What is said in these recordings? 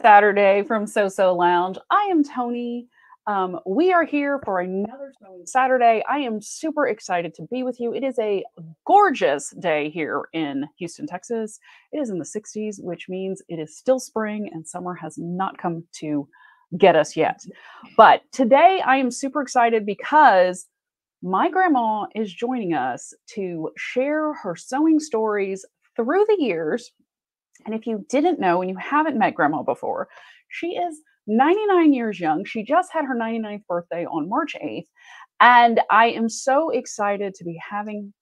Saturday from Sew Sew Lounge. I am Tony. Um, we are here for another Sewing Saturday. I am super excited to be with you. It is a gorgeous day here in Houston, Texas. It is in the 60s, which means it is still spring and summer has not come to get us yet. But today I am super excited because my grandma is joining us to share her sewing stories through the years and if you didn't know and you haven't met grandma before, she is 99 years young. She just had her 99th birthday on March 8th. And I am so excited to be having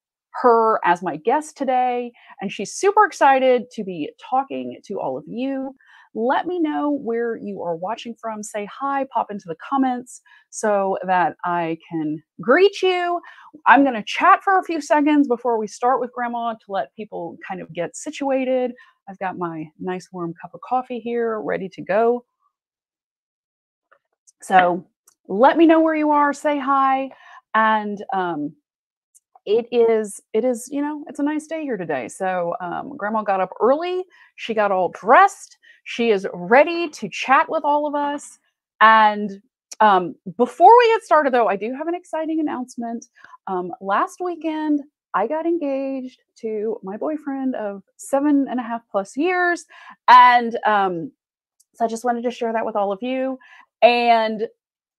her as my guest today. And she's super excited to be talking to all of you. Let me know where you are watching from. Say hi, pop into the comments so that I can greet you. I'm going to chat for a few seconds before we start with Grandma to let people kind of get situated. I've got my nice warm cup of coffee here ready to go. So let me know where you are, say hi. And um, it is, it is, you know, it's a nice day here today. So um, grandma got up early. She got all dressed. She is ready to chat with all of us. And um, before we get started, though, I do have an exciting announcement. Um, last weekend, I got engaged to my boyfriend of seven and a half plus years. And um, so I just wanted to share that with all of you. And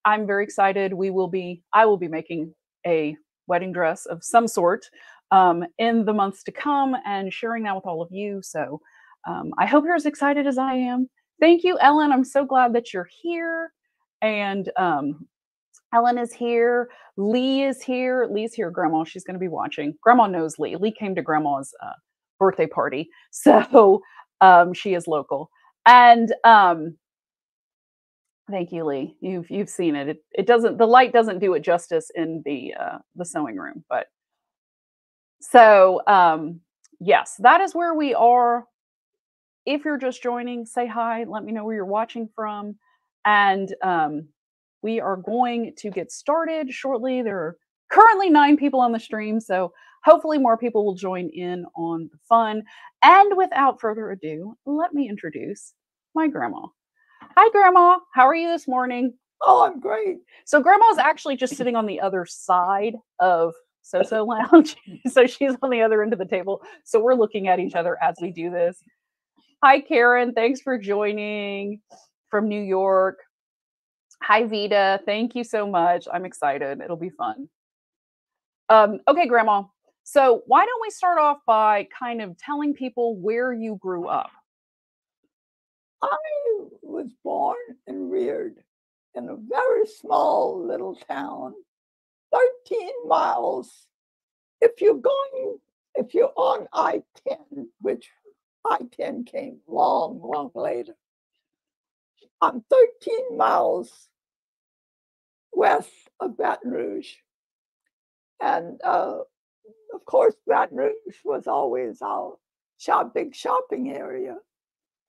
I'm very excited. We will be, I will be making a wedding dress of some sort um, in the months to come and sharing that with all of you. So um, I hope you're as excited as I am. Thank you, Ellen. I'm so glad that you're here. And um, Ellen is here. Lee is here. Lee's here. Grandma, she's going to be watching. Grandma knows Lee. Lee came to Grandma's uh, birthday party, so um, she is local. And um, thank you, Lee. You've you've seen it. It it doesn't the light doesn't do it justice in the uh, the sewing room, but so um, yes, that is where we are. If you're just joining, say hi. Let me know where you're watching from, and um, we are going to get started shortly. There are currently nine people on the stream, so hopefully more people will join in on the fun. And without further ado, let me introduce my grandma. Hi, Grandma. How are you this morning? Oh, I'm great. So, Grandma's actually just sitting on the other side of Sew Sew Lounge. so, she's on the other end of the table. So, we're looking at each other as we do this. Hi, Karen. Thanks for joining from New York. Hi, Vita. Thank you so much. I'm excited. It'll be fun. Um, okay, Grandma. So, why don't we start off by kind of telling people where you grew up? I was born and reared in a very small little town, 13 miles. If you're going, if you're on I 10, which I 10 came long, long later, I'm 13 miles west of Baton Rouge. And uh, of course, Baton Rouge was always our shop, big shopping area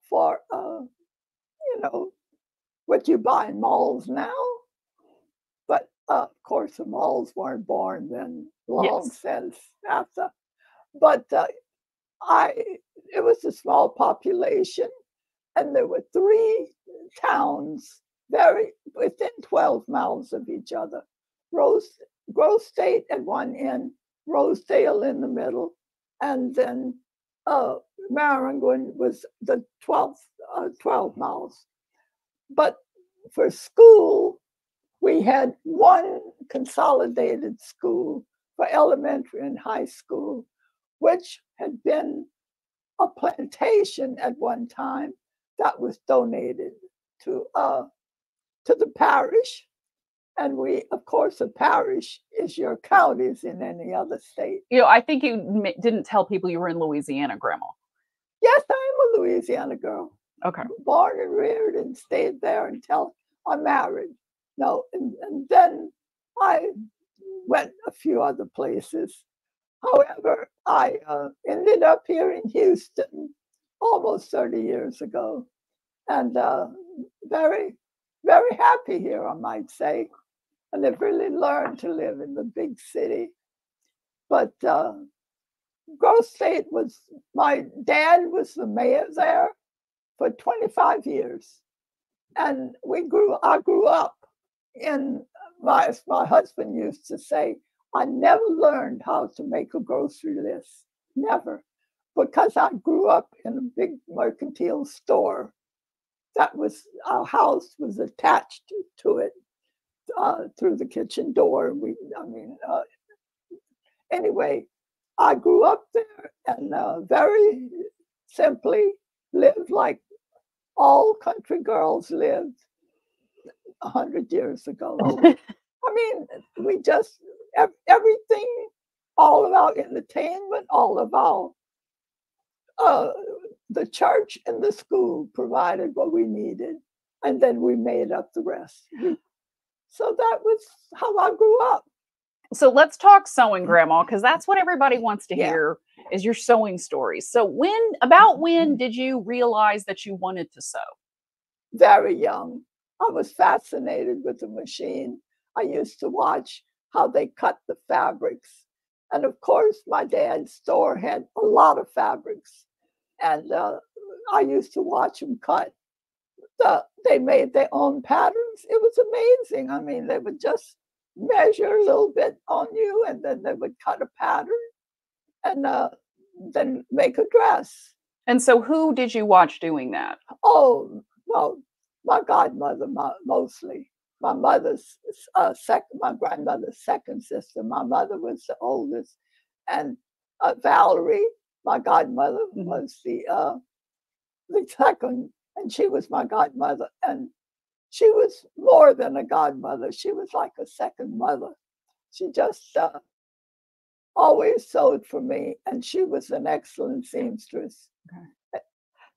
for, uh, you know, what you buy in malls now. But uh, of course, the malls weren't born then, long yes. since after. But uh, I, it was a small population, and there were three towns very within 12 miles of each other. Rose Grosse Tete at one end, Rosedale in the middle, and then uh, Maringouin was the 12th, uh, 12 miles. But for school, we had one consolidated school for elementary and high school, which had been a plantation at one time that was donated to uh, to the parish. And we, of course, a parish is your counties in any other state. You know, I think you didn't tell people you were in Louisiana, Grandma. Yes, I am a Louisiana girl. Okay. Born and reared and stayed there until I married. No, and, and then I went a few other places. However, I uh, ended up here in Houston almost 30 years ago and uh, very very happy here, I might say. And they've really learned to live in the big city. But uh, Grosse Tete was, my dad was the mayor there for 25 years. And we grew, I grew up in my, as my husband used to say, I never learned how to make a grocery list. Never. Because I grew up in a big mercantile store. That was, our house was attached to it uh, through the kitchen door. We, I mean, uh, anyway, I grew up there and uh, very simply lived like all country girls lived a hundred years ago. I mean, we just everything, all of our entertainment, all of our uh, the church and the school provided what we needed, and then we made up the rest. so that was how I grew up. So let's talk sewing, Grandma, because that's what everybody wants to yeah. hear is your sewing stories. So when about when mm-hmm. did you realize that you wanted to sew? Very young. I was fascinated with the machine. I used to watch how they cut the fabrics. And of course, my dad's store had a lot of fabrics. And uh, I used to watch them cut. The, they made their own patterns. It was amazing. I mean, they would just measure a little bit on you and then they would cut a pattern and uh, then make a dress. And so, who did you watch doing that? Oh, well, my godmother mostly. My mother's uh, second, my grandmother's second sister. My mother was the oldest, and uh, Valerie, my godmother, mm-hmm. was the uh, the second, and she was my godmother. And she was more than a godmother. She was like a second mother. She just uh, always sewed for me, and she was an excellent seamstress. Okay.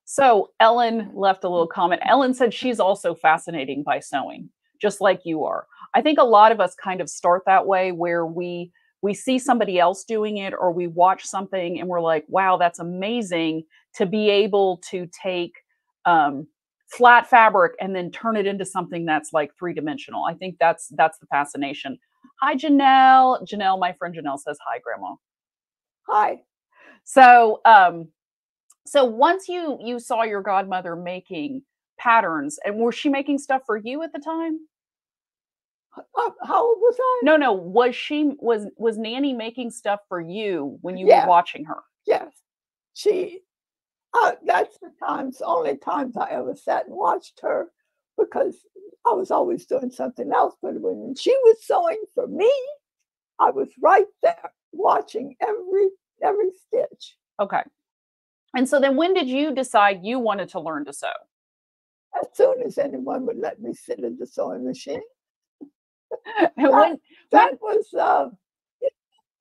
So Ellen left a little comment. Ellen said she's also fascinating by sewing, just like you are. I think a lot of us kind of start that way where we we see somebody else doing it or we watch something and we're like, wow, that's amazing to be able to take um, flat fabric and then turn it into something that's like three dimensional. I think that's that's the fascination. Hi, Janelle. Janelle, my friend Janelle says hi, Grandma. Hi. So, um, so once you you saw your godmother making patterns, and was she making stuff for you at the time? Uh, how old was I? No, no. Was she was was Nanny making stuff for you when you yeah. were watching her? Yes, she uh, that's the times, only times I ever sat and watched her because I was always doing something else. But when she was sewing for me, I was right there watching every every stitch. Okay. And so then when did you decide you wanted to learn to sew? As soon as anyone would let me sit in the sewing machine. that, when, that was uh,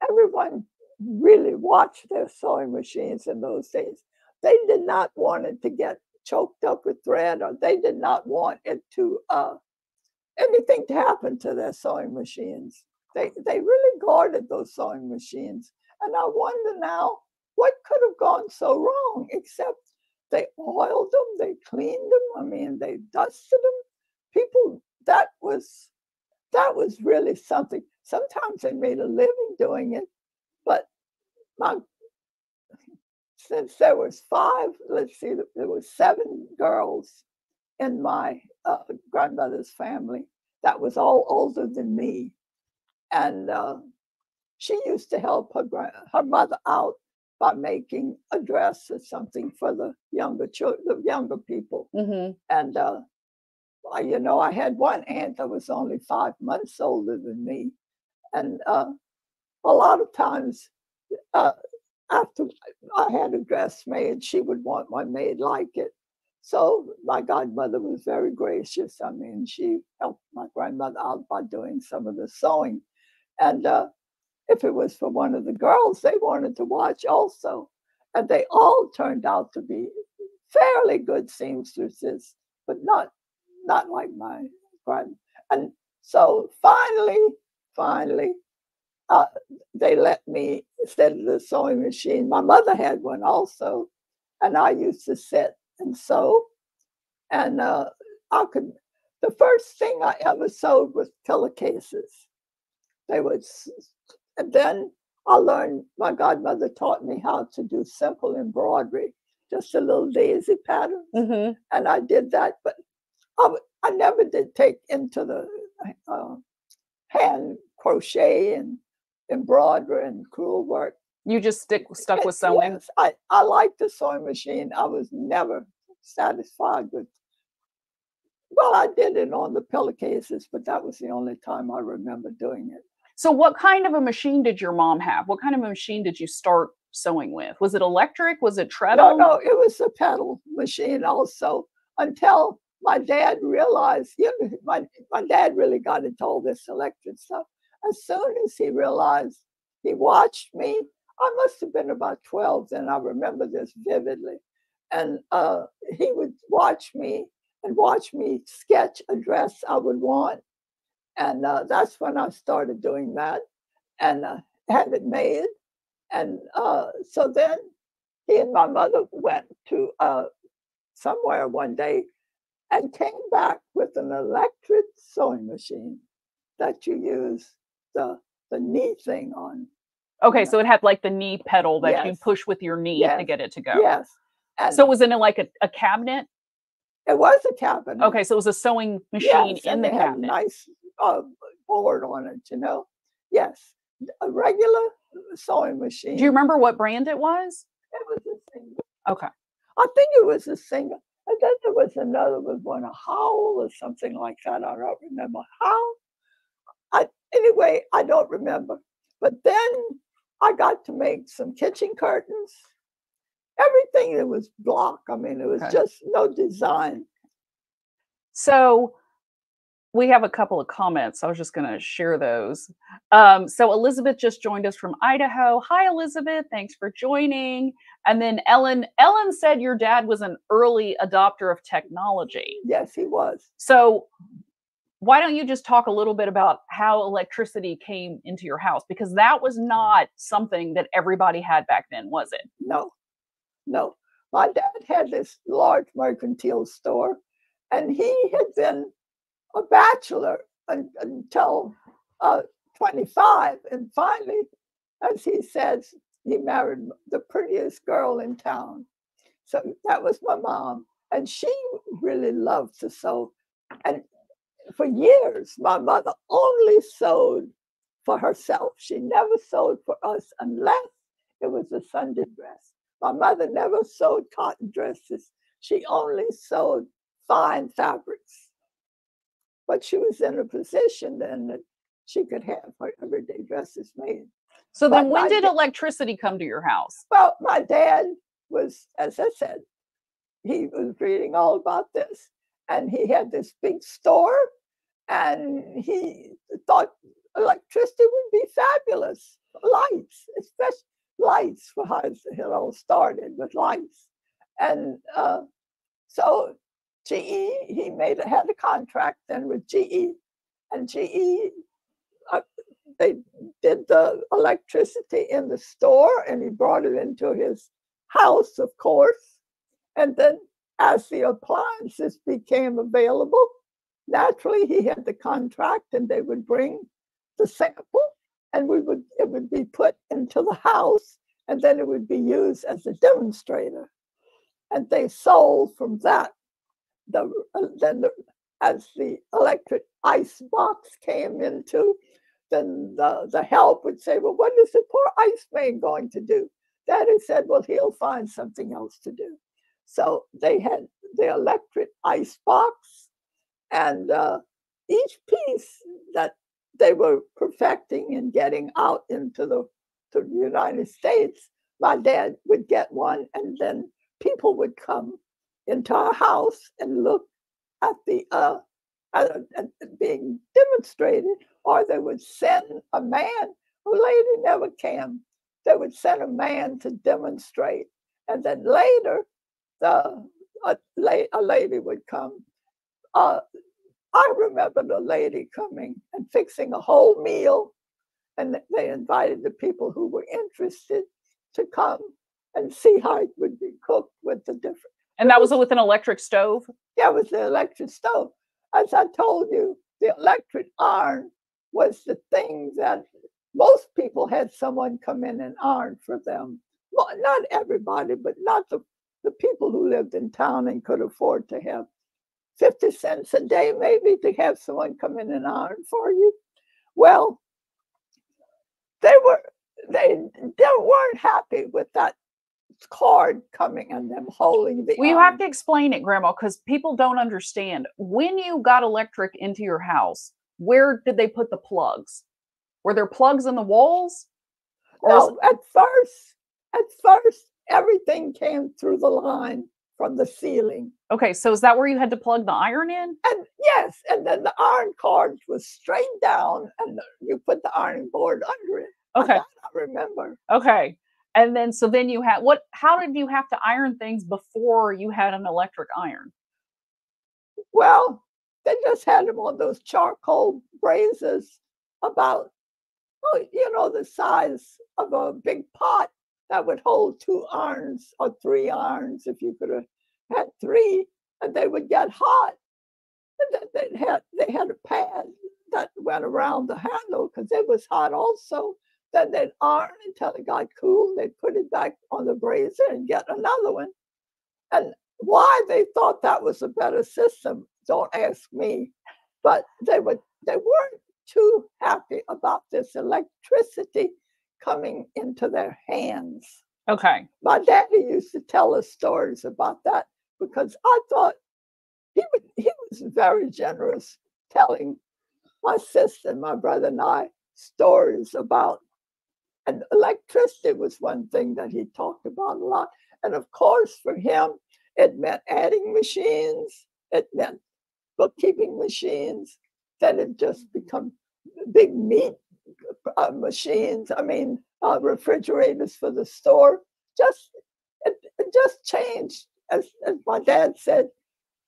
everyone really watched their sewing machines in those days. They did not want it to get choked up with thread, or they did not want it to uh, anything to happen to their sewing machines. They they really guarded those sewing machines, and I wonder now what could have gone so wrong, except they oiled them, they cleaned them. I mean, they dusted them. People, that was that was really something. Sometimes they made a living doing it, but my since there was five, let's see, there was seven girls in my uh, grandmother's family that was all older than me, and uh, she used to help her her mother out by making a dress or something for the younger children, the younger people. Mm-hmm. And uh, you know, I had one aunt that was only five months older than me, and uh, a lot of times uh, after I had a dress made, she would want one made like it. So my godmother was very gracious. I mean, she helped my grandmother out by doing some of the sewing. And uh, if it was for one of the girls, they wanted to watch also. And they all turned out to be fairly good seamstresses, but not not like my grand. And so finally, finally, uh, they let me instead of the sewing machine. My mother had one also, and I used to sit and sew. And uh, I could. The first thing I ever sewed was pillowcases. They would, and then I learned. My godmother taught me how to do simple embroidery, just a little daisy pattern, hmm and I did that. But I, w- I never did take into the uh, hand crochet and embroidery and crewel work. You just stick stuck with sewing. yes, I, I liked the sewing machine. I was never satisfied with. Well, I did it on the pillowcases, but that was the only time I remember doing it. So, what kind of a machine did your mom have? What kind of a machine did you start sewing with? Was it electric? Was it treadle? No, no, it was a pedal machine also until my dad realized, you know, my, my dad really got into all this electric stuff. As soon as he realized, he watched me. I must have been about 12 then. I remember this vividly. And uh, he would watch me and watch me sketch a dress I would want. And uh, that's when I started doing that and uh, had it made. And uh, so then he and my mother went to uh, somewhere one day and came back with an electric sewing machine that you use the the knee thing on. Okay, so it had like the knee pedal that you push with your knee to get it to go. Yes. And So, it was it in like a, a cabinet? it was a cabinet. Okay, so it was a sewing machine Yes, in and the they had a cabinet. nice uh, board on it, you know. Yes. A regular sewing machine. Do you remember what brand it was? It was a Singer. Okay. I think it was a Singer. Then there was another with one, a howl or something like that. I don't remember how. I anyway, I don't remember. But then I got to make some kitchen curtains. Everything that was block. I mean, it was Okay. just no design. So we have a couple of comments. I was just going to share those. Um, so Elizabeth just joined us from Idaho. Hi, Elizabeth. Thanks for joining. And then Ellen. Ellen said your dad was an early adopter of technology. Yes, he was. So why don't you just talk a little bit about how electricity came into your house? Because that was not something that everybody had back then, was it? No, no. My dad had this large mercantile store, and he had been a bachelor un- until uh, 25. And finally, as he says, he married the prettiest girl in town. So that was my mom. And she really loved to sew. And for years, my mother only sewed for herself. She never sewed for us unless it was a Sunday dress. My mother never sewed cotton dresses. She only sewed fine fabrics. But she was in a position then that she could have her everyday dresses made. So But then when did da- electricity come to your house? Well, my dad was, as I said, he was reading all about this. And he had this big store, and he thought electricity would be fabulous. Lights, especially lights for how it it all started with lights. And uh, so GE, he made a, had a contract then with GE, and GE uh, they did the electricity in the store and he brought it into his house, of course. And then as the appliances became available, naturally he had the contract and they would bring the sample and we would it would be put into the house and then it would be used as a demonstrator. And they sold from that the uh, then the, as the electric ice box came into then the, the help would say, Well, what is the poor ice man going to do? Daddy said, Well, he'll find something else to do. So they had the electric ice box, and uh, each piece that they were perfecting and getting out into the, the United States, my dad would get one, and then people would come into our house and look at the uh, at, at being demonstrated, or they would send a man. A lady never came. They would send a man to demonstrate, and then later, the a, a lady would come. Uh, I remember the lady coming and fixing a whole meal, and they invited the people who were interested to come and see how it would be cooked with the different. And that was with an electric stove? Yeah, it was the electric stove. As I told you, the electric iron was the thing that most people had someone come in and iron for them. Well, not everybody, but not the the people who lived in town and could afford to have 50 cents a day, maybe, to have someone come in and iron for you. Well, they were they they weren't happy with that card coming and them holding the Well, you have to explain it, Grandma, because people don't understand. When you got electric into your house, where did they put the plugs? Were there plugs in the walls? No, at first, at first, everything came through the line from the ceiling. okay, so is that where you had to plug the iron in? And yes, and then the iron cord was straight down and the- you put the iron board under it. Okay, I remember. okay. And then so then you had what how did you have to iron things before you had an electric iron? Well, they just had them on those charcoal braziers about, oh, you know, the size of a big pot that would hold two irons or three irons if you could have had three, and they would get hot. And then they had they had a pad that went around the handle because it was hot also. Then they'd iron until it got cool. They'd put it back on the brazier and get another one. And why they thought that was a better system, don't ask me. But they would they weren't too happy about this electricity coming into their hands. Okay. My daddy used to tell us stories about that because I thought he was, he was very generous telling my sister my brother and I stories about and electricity was one thing that he talked about a lot. And of course, for him, it meant adding machines, it meant bookkeeping machines, then it just become big meat uh, machines. I mean, uh, refrigerators for the store. Just it, it just changed. As, as my dad said,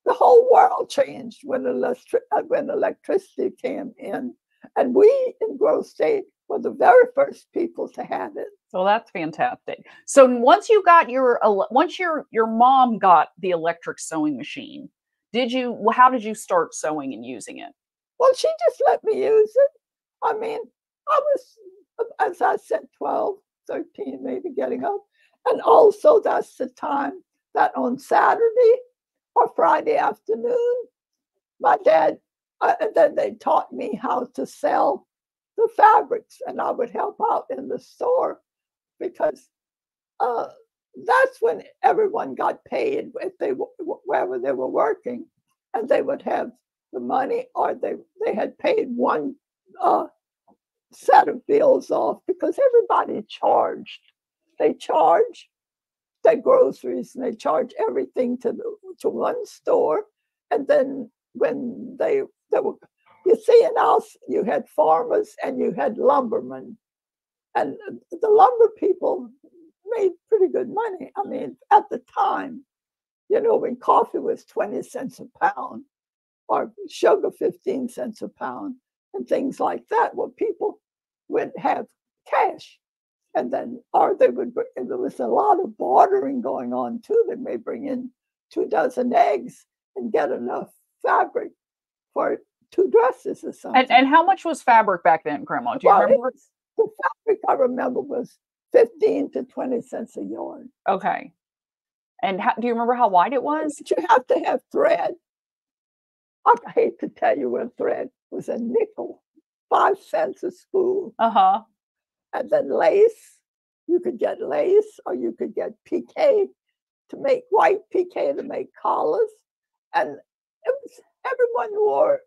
the whole world changed when electric uh, when electricity came in, and we in Grosse Tete were the very first people to have it. So that's fantastic. So once you got your once your your mom got the electric sewing machine, did you how did you start sewing and using it? Well, she just let me use it. I mean, I was, as I said, 12, 13, maybe getting up. And also, that's the time that on Saturday or Friday afternoon, my dad, uh, and then they taught me how to sell the fabrics, and I would help out in the store because uh, that's when everyone got paid if they wherever they were working, and they would have the money, or they they had paid one uh, set of bills off because everybody charged. They charge their groceries and they charge everything to the, to one store, and then when they they were you see in us you had farmers and you had lumbermen, and the lumber people made pretty good money. I mean, at the time, you know, when coffee was twenty cents a pound or sugar 15 cents a pound and things like that where people would have cash. And then or they would there was a lot of bartering going on too. They may bring in two dozen eggs and get enough fabric for two dresses or something And and how much was fabric back then, Grandma? Do you Well, remember? was- the fabric i remember was 15 to 20 cents a yard Okay. And how, do you remember how wide it was? but you have to have thread i hate to tell you when thread was a nickel five cents a spool Uh huh. and then lace. You could get lace or you could get piqué to make white piqué to make collars. And it was everyone wore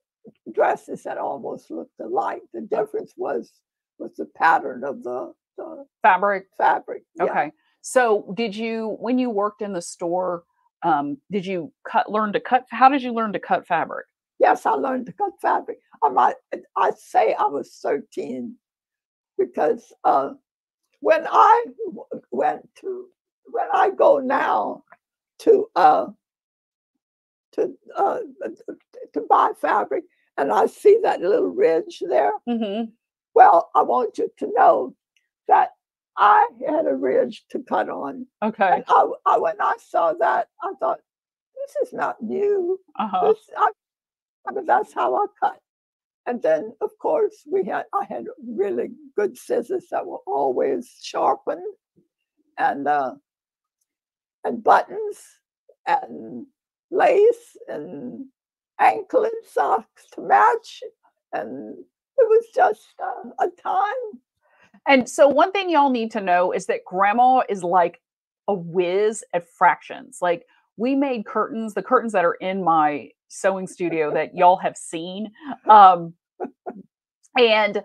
dresses that almost looked alike. The difference was was the pattern of the, the Fabric. fabric. Yeah. Okay. So did you when you worked in the store? Um, did you cut learn to cut? How did you learn to cut fabric? Yes, I learned to cut fabric. I might I say I was 13 because uh, when I went to when I go now to uh, to uh, to buy fabric and I see that little ridge there, Mm-hmm. well, I want you to know that I had a ridge to cut on, Okay. and I, I when I saw that, I thought this is not new. Uh huh. This, I, I mean, that's how I cut. And then, of course, we had I had really good scissors that were always sharpened, and uh, and buttons and lace and anklet socks to match. And it was just uh, a time. And so, one thing y'all need to know is that grandma is like a whiz at fractions. Like, we made curtains, the curtains that are in my sewing studio that y'all have seen. Um, and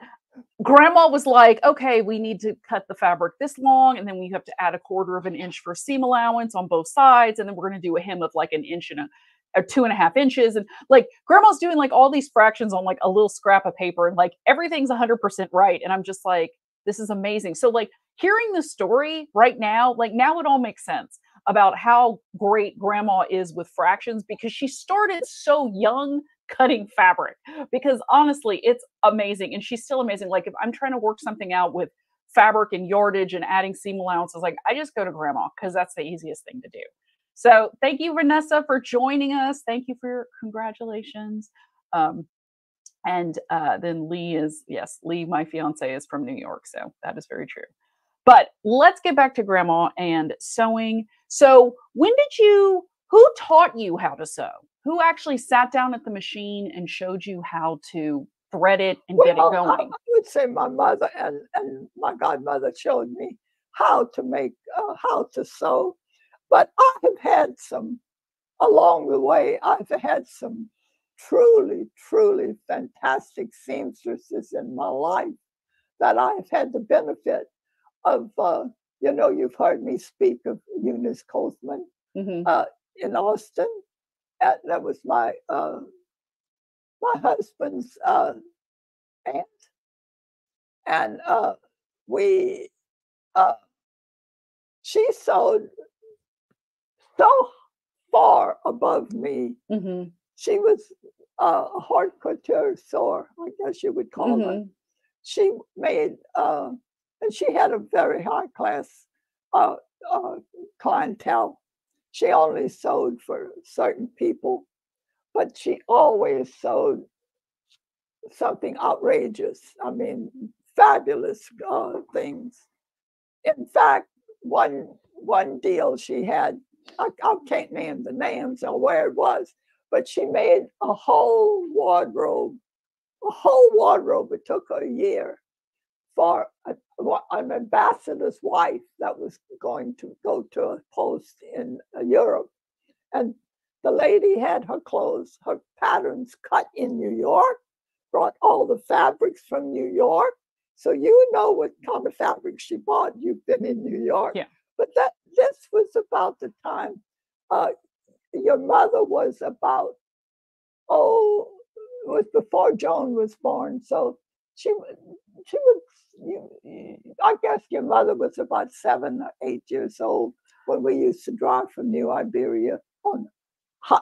grandma was like, okay, we need to cut the fabric this long, and then we have to add a quarter of an inch for seam allowance on both sides, and then we're going to do a hem of like an inch and a or two and a half inches. And like grandma's doing like all these fractions on like a little scrap of paper, and like everything's 100% right. And I'm just like, this is amazing. So, like, hearing the story right now, like, now it all makes sense about how great grandma is with fractions because she started so young cutting fabric because honestly it's amazing and she's still amazing like if i'm trying to work something out with fabric and yardage and adding seam allowances like i just go to grandma because that's the easiest thing to do. So thank you vanessa for joining us thank you for your congratulations um, and uh, then lee is yes lee my fiance is from new york so that is very true. But let's get back to grandma and sewing. So when did you who taught you how to sew who actually sat down at the machine and showed you how to thread it and well, get it going? I would say my mother and, and my godmother showed me how to make, uh, how to sew. But I have had some, along the way, I've had some truly, truly fantastic seamstresses in my life that I've had the benefit of. Uh, you know, you've heard me speak of Eunice Cothman mm-hmm. uh, in Austin that, that was my uh, my husband's uh, aunt, and uh, we uh, she sewed so far above me. Mm-hmm. She was uh, a haute couture I guess you would call mm-hmm. it. She made, uh, and she had a very high class uh, uh, clientele she only sewed for certain people, but she always sewed something outrageous. I mean, fabulous uh, things. In fact, one one deal she had, I, I can't name the names or where it was, but she made a whole wardrobe, a whole wardrobe. It took her a year for a, an ambassador's wife that was going to go to a post in uh, Europe. And the lady had her clothes, her patterns cut in New York, brought all the fabrics from New York. So you know what kind of fabric she bought. You've been in New York. Yeah. But that this was about the time uh, your mother was about, oh, it was before Joan was born. So she she was you, I guess your mother was about seven or eight years old when we used to drive from New Iberia on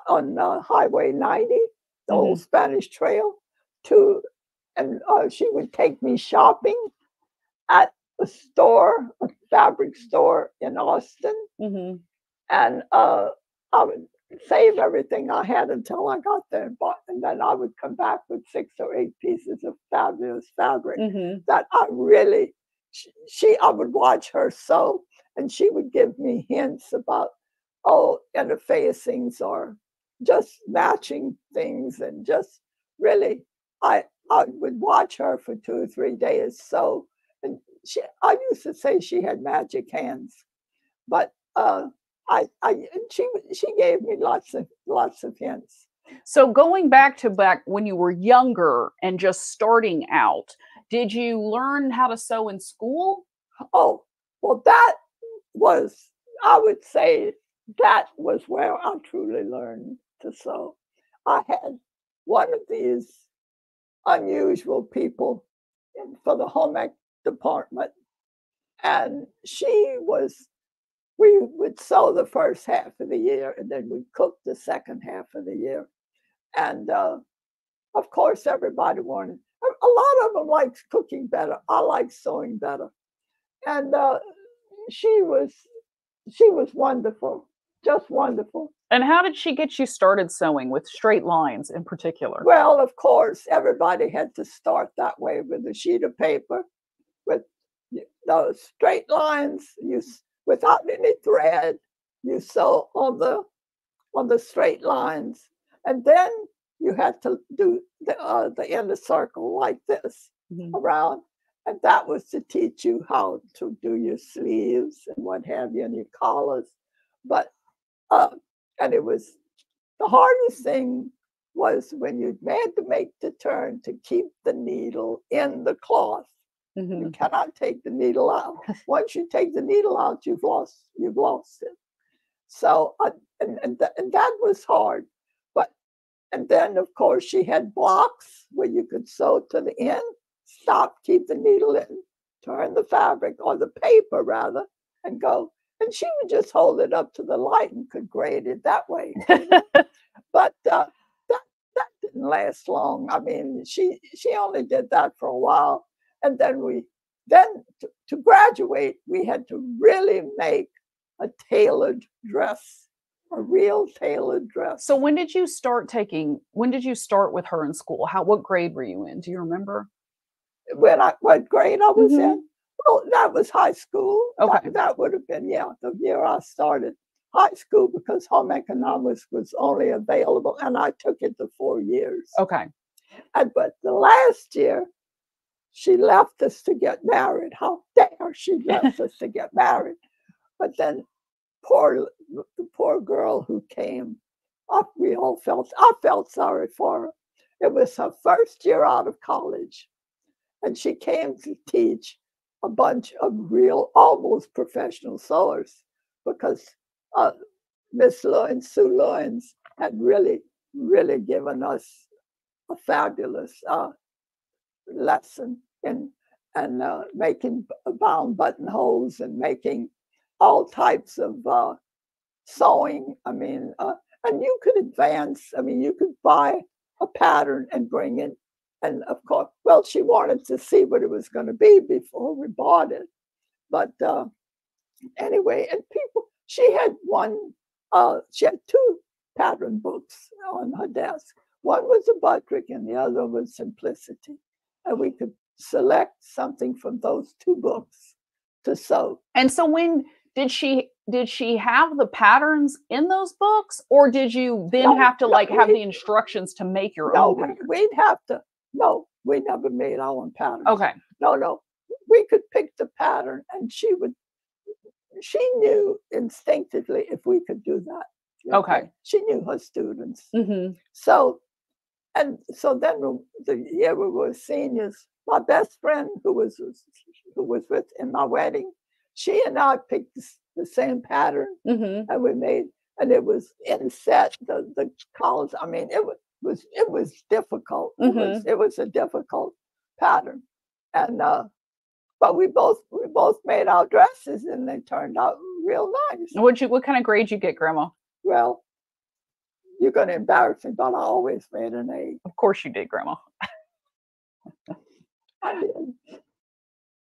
on uh, Highway 90, the mm-hmm. old Spanish Trail, to, and uh, she would take me shopping at a store, a fabric store in Austin, mm-hmm. and uh, I would save everything I had until I got there and bought, and then I would come back with six or eight pieces of fabulous fabric mm-hmm. that I really she, she, I would watch her sew, and she would give me hints about oh interfacings or just matching things, and just really I I would watch her for two or three days sew, and she I used to say she had magic hands, but uh, I, I she she gave me lots of lots of hints. So going back to back when you were younger and just starting out, did you learn how to sew in school? Oh, well, that was I would say that was where I truly learned to sew. I had one of these unusual people in, for the home ec department, and she was we would sew the first half of the year and then we'd cook the second half of the year. And uh, of course, everybody wanted, a lot of them liked cooking better. I like sewing better. And uh, she was, she was wonderful, just wonderful. And how did she get you started sewing with straight lines in particular? Well, of course, everybody had to start that way with a sheet of paper with those straight lines. You without any thread. you sew on the on the straight lines, and then you had to do the uh, the inner circle like this Mhm. around, and that was to teach you how to do your sleeves and what have you, and your collars. But uh, and it was the hardest thing was when you had to make the turn to keep the needle in the cloth. Mhm. You cannot take the needle out. Once you take the needle out, you've lost you've lost it. So uh, and and, tha- and that was hard. But and then of course she had blocks where you could sew to the end, stop, keep the needle in, turn the fabric or the paper rather, and go. And she would just hold it up to the light and could grade it that way. but uh, that that didn't last long. I mean, she she only did that for a while, and then we then to, to graduate we had to really make a tailored dress, a real tailored dress. so when did you start taking? When did you start with her in school? How? What grade were you in? Do you remember? when I what grade I was Mhm. in, well, that was high school. That- Okay. that would have been yeah the year I started high school because home economics was only available, and I took it the four years. Okay. And but the last year, she left us to get married. How dare she left us to get married? But then, poor the poor girl who came, uh, we all felt I felt sorry for her. It was her first year out of college, and she came to teach a bunch of real, almost professional sewers because uh, Miss Lawrence, Sue Lawrence, had really, really given us a fabulous uh, lesson in and uh, making bound buttonholes and making all types of uh, sewing. I mean, uh, and you could advance. I mean, you could buy a pattern and bring it. And of course, well, she wanted to see what it was going to be before we bought it. But uh, anyway, and people, she had one, uh, she had two pattern books on her desk. One was a Butterick and the other was Simplicity. And we could select something from those two books to sew. And so when did she did she have the patterns in those books, or did you then No, have to no, like have the instructions to make your No, own? we, pattern? we'd have to, no, we never made our own patterns. Okay. No, no, we could pick the pattern and she would, she knew instinctively if we could do that. you Okay. She knew her students. hmm So, and so then the year we were seniors, my best friend who was who was with in my wedding, she and I picked the, same pattern hmm and we made, and it was inset the the collars. I mean, it was it was difficult. It was it was a difficult pattern, and uh, but we both we both made our dresses and they turned out real nice. What you what kind of grade you get, Grandma? Well, you're going to embarrass me, but I always made an A. Of course you did, Grandma. I did.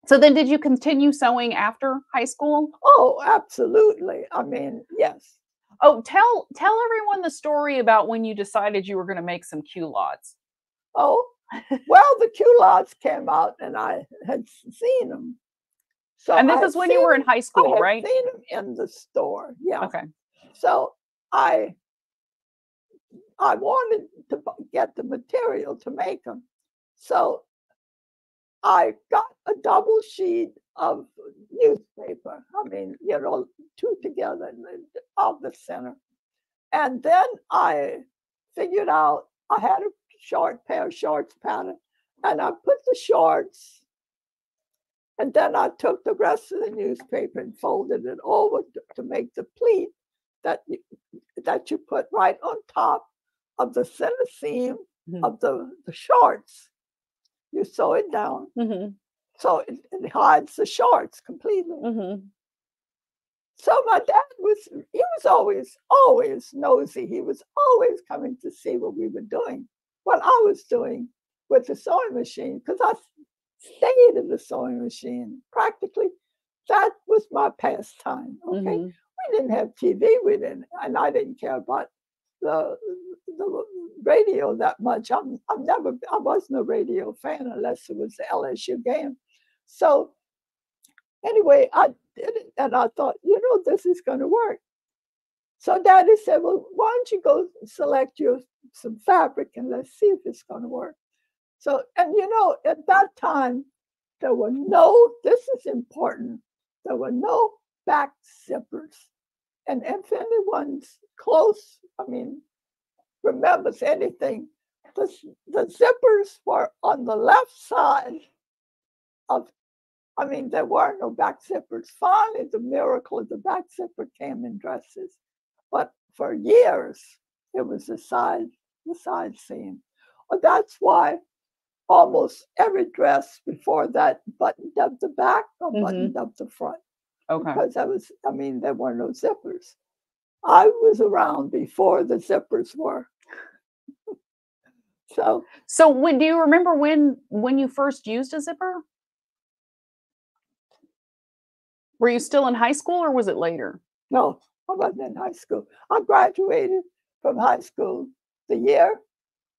So then, did you continue sewing after high school? Oh, absolutely. I mean, yes. Oh, tell tell everyone the story about when you decided you were going to make some culottes. Oh, well, the culottes came out and I had seen them. So And I this had is when you were in high I school, had right? seen them in the store. Yeah. Okay. So I I wanted to get the material to make them. So I got a double sheet of newspaper. I mean, you know, two together of the center. And then I figured out I had a short pair of shorts pattern and I put the shorts and then I took the rest of the newspaper and folded it over to, to make the pleat that you, that you put right on top of the center seam Mhm. of the, the shorts. You sew it down hmm so it, it hides the shorts completely. hmm So my dad was he was always always nosy. He was always coming to see what we were doing, what I was doing with the sewing machine, because I stayed in the sewing machine practically. That was my pastime. Okay, hmm we didn't have TV. We didn't, and I didn't care about the the radio that much. I'm I've never I wasn't a radio fan unless it was the LSU game. So anyway, I did it, and I thought, you know, this is going to work. So daddy said, Well, why don't you go select your some fabric and let's see if it's gonna work. So, and you know, at that time, there were no, this is important, there were no back zippers. And if anyone's close, I mean, remembers anything, the, the zippers were on the left side of, I mean, there were no back zippers. Finally, the miracle of the back zipper came in dresses. But for years, it was the side, the side seam. Well, that's why almost every dress before that buttoned up the back or Mhm. buttoned up the front Okay. because I was, I mean, there were no zippers. I was around before the zippers were. so So when do you remember when when you first used a zipper? Were you still in high school or was it later? no, I wasn't in high school. I graduated from high school the year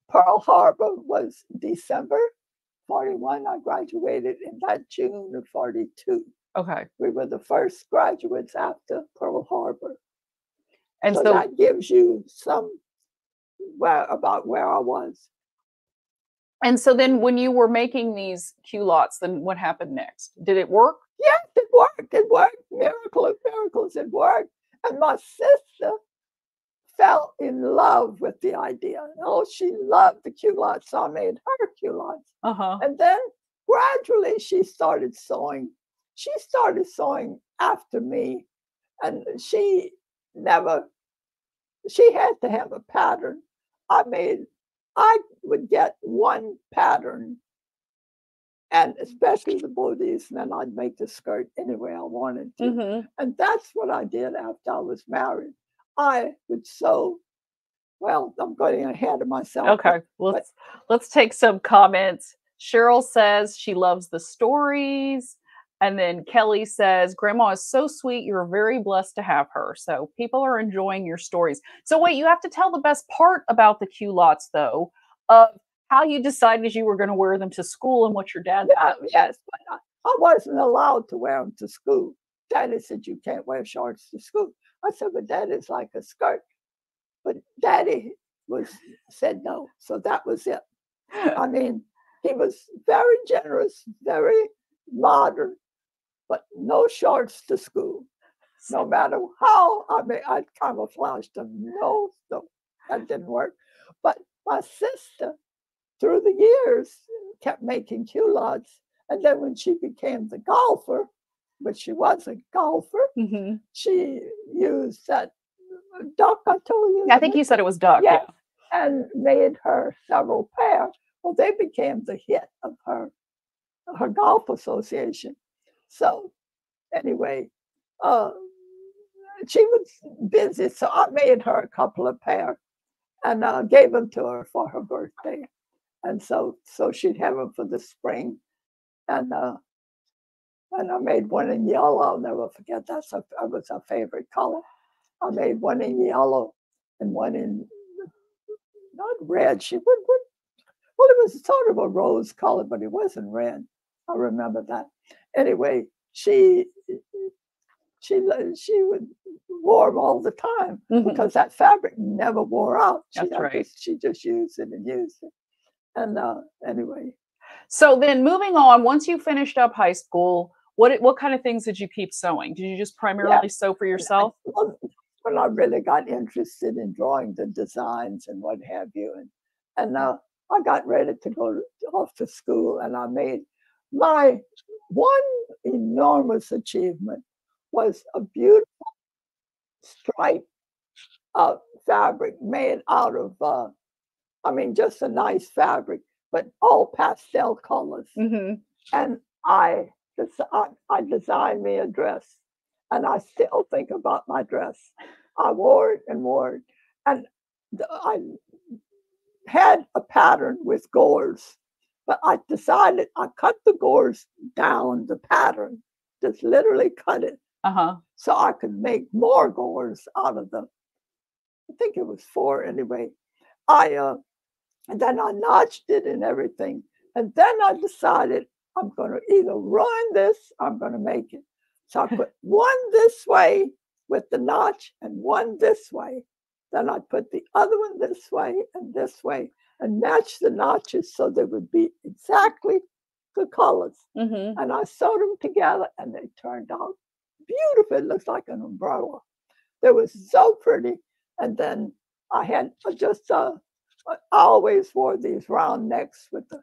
Pearl Harbor was December 41. I graduated in that June of 42. Okay. We were the first graduates after Pearl Harbor. And so, so, that gives you some where about where I was. and so then when you were making these culottes, then what happened next? Did it work? Yes, it worked. It worked. Miracle of miracles. It worked. And my sister fell in love with the idea. Oh, she loved the culottes. So I made her culottes. Uh-huh. And then gradually she started sewing. She started sewing after me. And she never, she had to have a pattern. I made, I would get one pattern and especially the bodice, and then I'd make the skirt any way I wanted to. hmm And that's what I did after I was married. I would sew. Well, I'm getting ahead of myself. but Okay. Let's let's take some comments. Cheryl says she loves the stories. And then Kelly says, Grandma is so sweet. You're very blessed to have her. So people are enjoying your stories. So wait, you have to tell the best part about the culottes, though, of how you decided you were going to wear them to school and what your dad Yeah, yes, but I, I wasn't allowed to wear them to school. Daddy said you can't wear shorts to school. I said, but that is like a skirt. But Daddy was said no, so that was it. I mean, he was very generous, very modern, but no shorts to school. No matter how I mean, I camouflaged them. No, no, that didn't work. But my sister, through the years, kept making culottes. And then when she became the golfer, but she was a golfer, Mhm. she used that duck I told you. I think you said it was duck. Yes. Yeah. and made her several pairs. Well, they became the hit of her her golf association. So anyway, uh, she was busy, so I made her a couple of pair and uh, gave them to her for her birthday, and so so she'd have them for the spring, and uh, and I made one in yellow. I'll never forget That's So that was her favorite color. I made one in yellow and one in not red. She would, would well, it was sort of a rose color, but it wasn't red. I remember that. Anyway, she she she would warm all the time Mhm. because that fabric never wore out. She, That's right. just- she just used it and used it. And uh, anyway, So then moving on, once you finished up high school, what what kind of things did you keep sewing? Did you just primarily sew for yourself? well, when I really got interested in drawing the designs and what have you, and and uh, I got ready to go off to school, and I made my one enormous achievement was a beautiful striped uh, fabric made out of, uh, I mean, just a nice fabric, but all pastel colors. Hmm and I, I, I designed me a dress, and I still think about my dress. I wore it and wore it, and I had a pattern with gores, but I decided I cut the gores down the pattern, just literally cut it Uh-huh. so I could make more gores out of them. I think it was four anyway. I uh, and then I notched it and everything, and then I decided I'm going to either ruin this, or I'm going to make it. So I put one this way with the notch and one this way. Then I'd put the other one this way and this way and match the notches so they would be exactly the colors. Mm-hmm. And I sewed them together and they turned out beautiful. It looks like an umbrella. They were so pretty. And then I had just, uh, I always wore these round necks with the,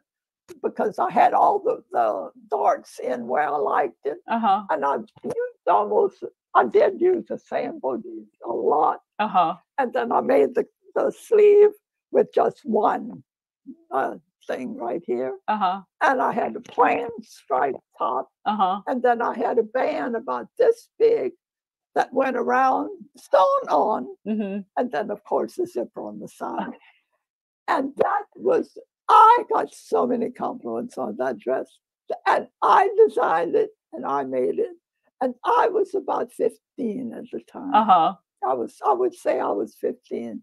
because I had all the, the darts in where I liked it. Uh-huh. And I used almost, I did use the same bodice a lot. Uh-huh. And then I made the, the sleeve with just one uh, thing right here. Uh-huh. And I had a plain striped top. Uh-huh. And then I had a band about this big that went around sewn on. Mm-hmm. And then, of course, the zipper on the side. And that was, I got so many compliments on that dress. And I designed it and I made it. And I was about 15 at the time. Uh-huh. I was, I would say I was 15.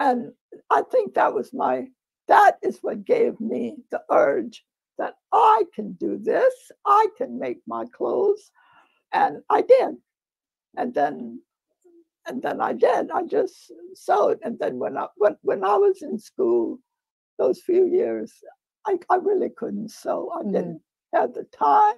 And I think that was my, that is what gave me the urge that I can do this. I can make my clothes. And I did. And then, and then I did. I just sewed. And then when I, when, when I was in school, those few years, I, I really couldn't sew. I Mhm. didn't have the time.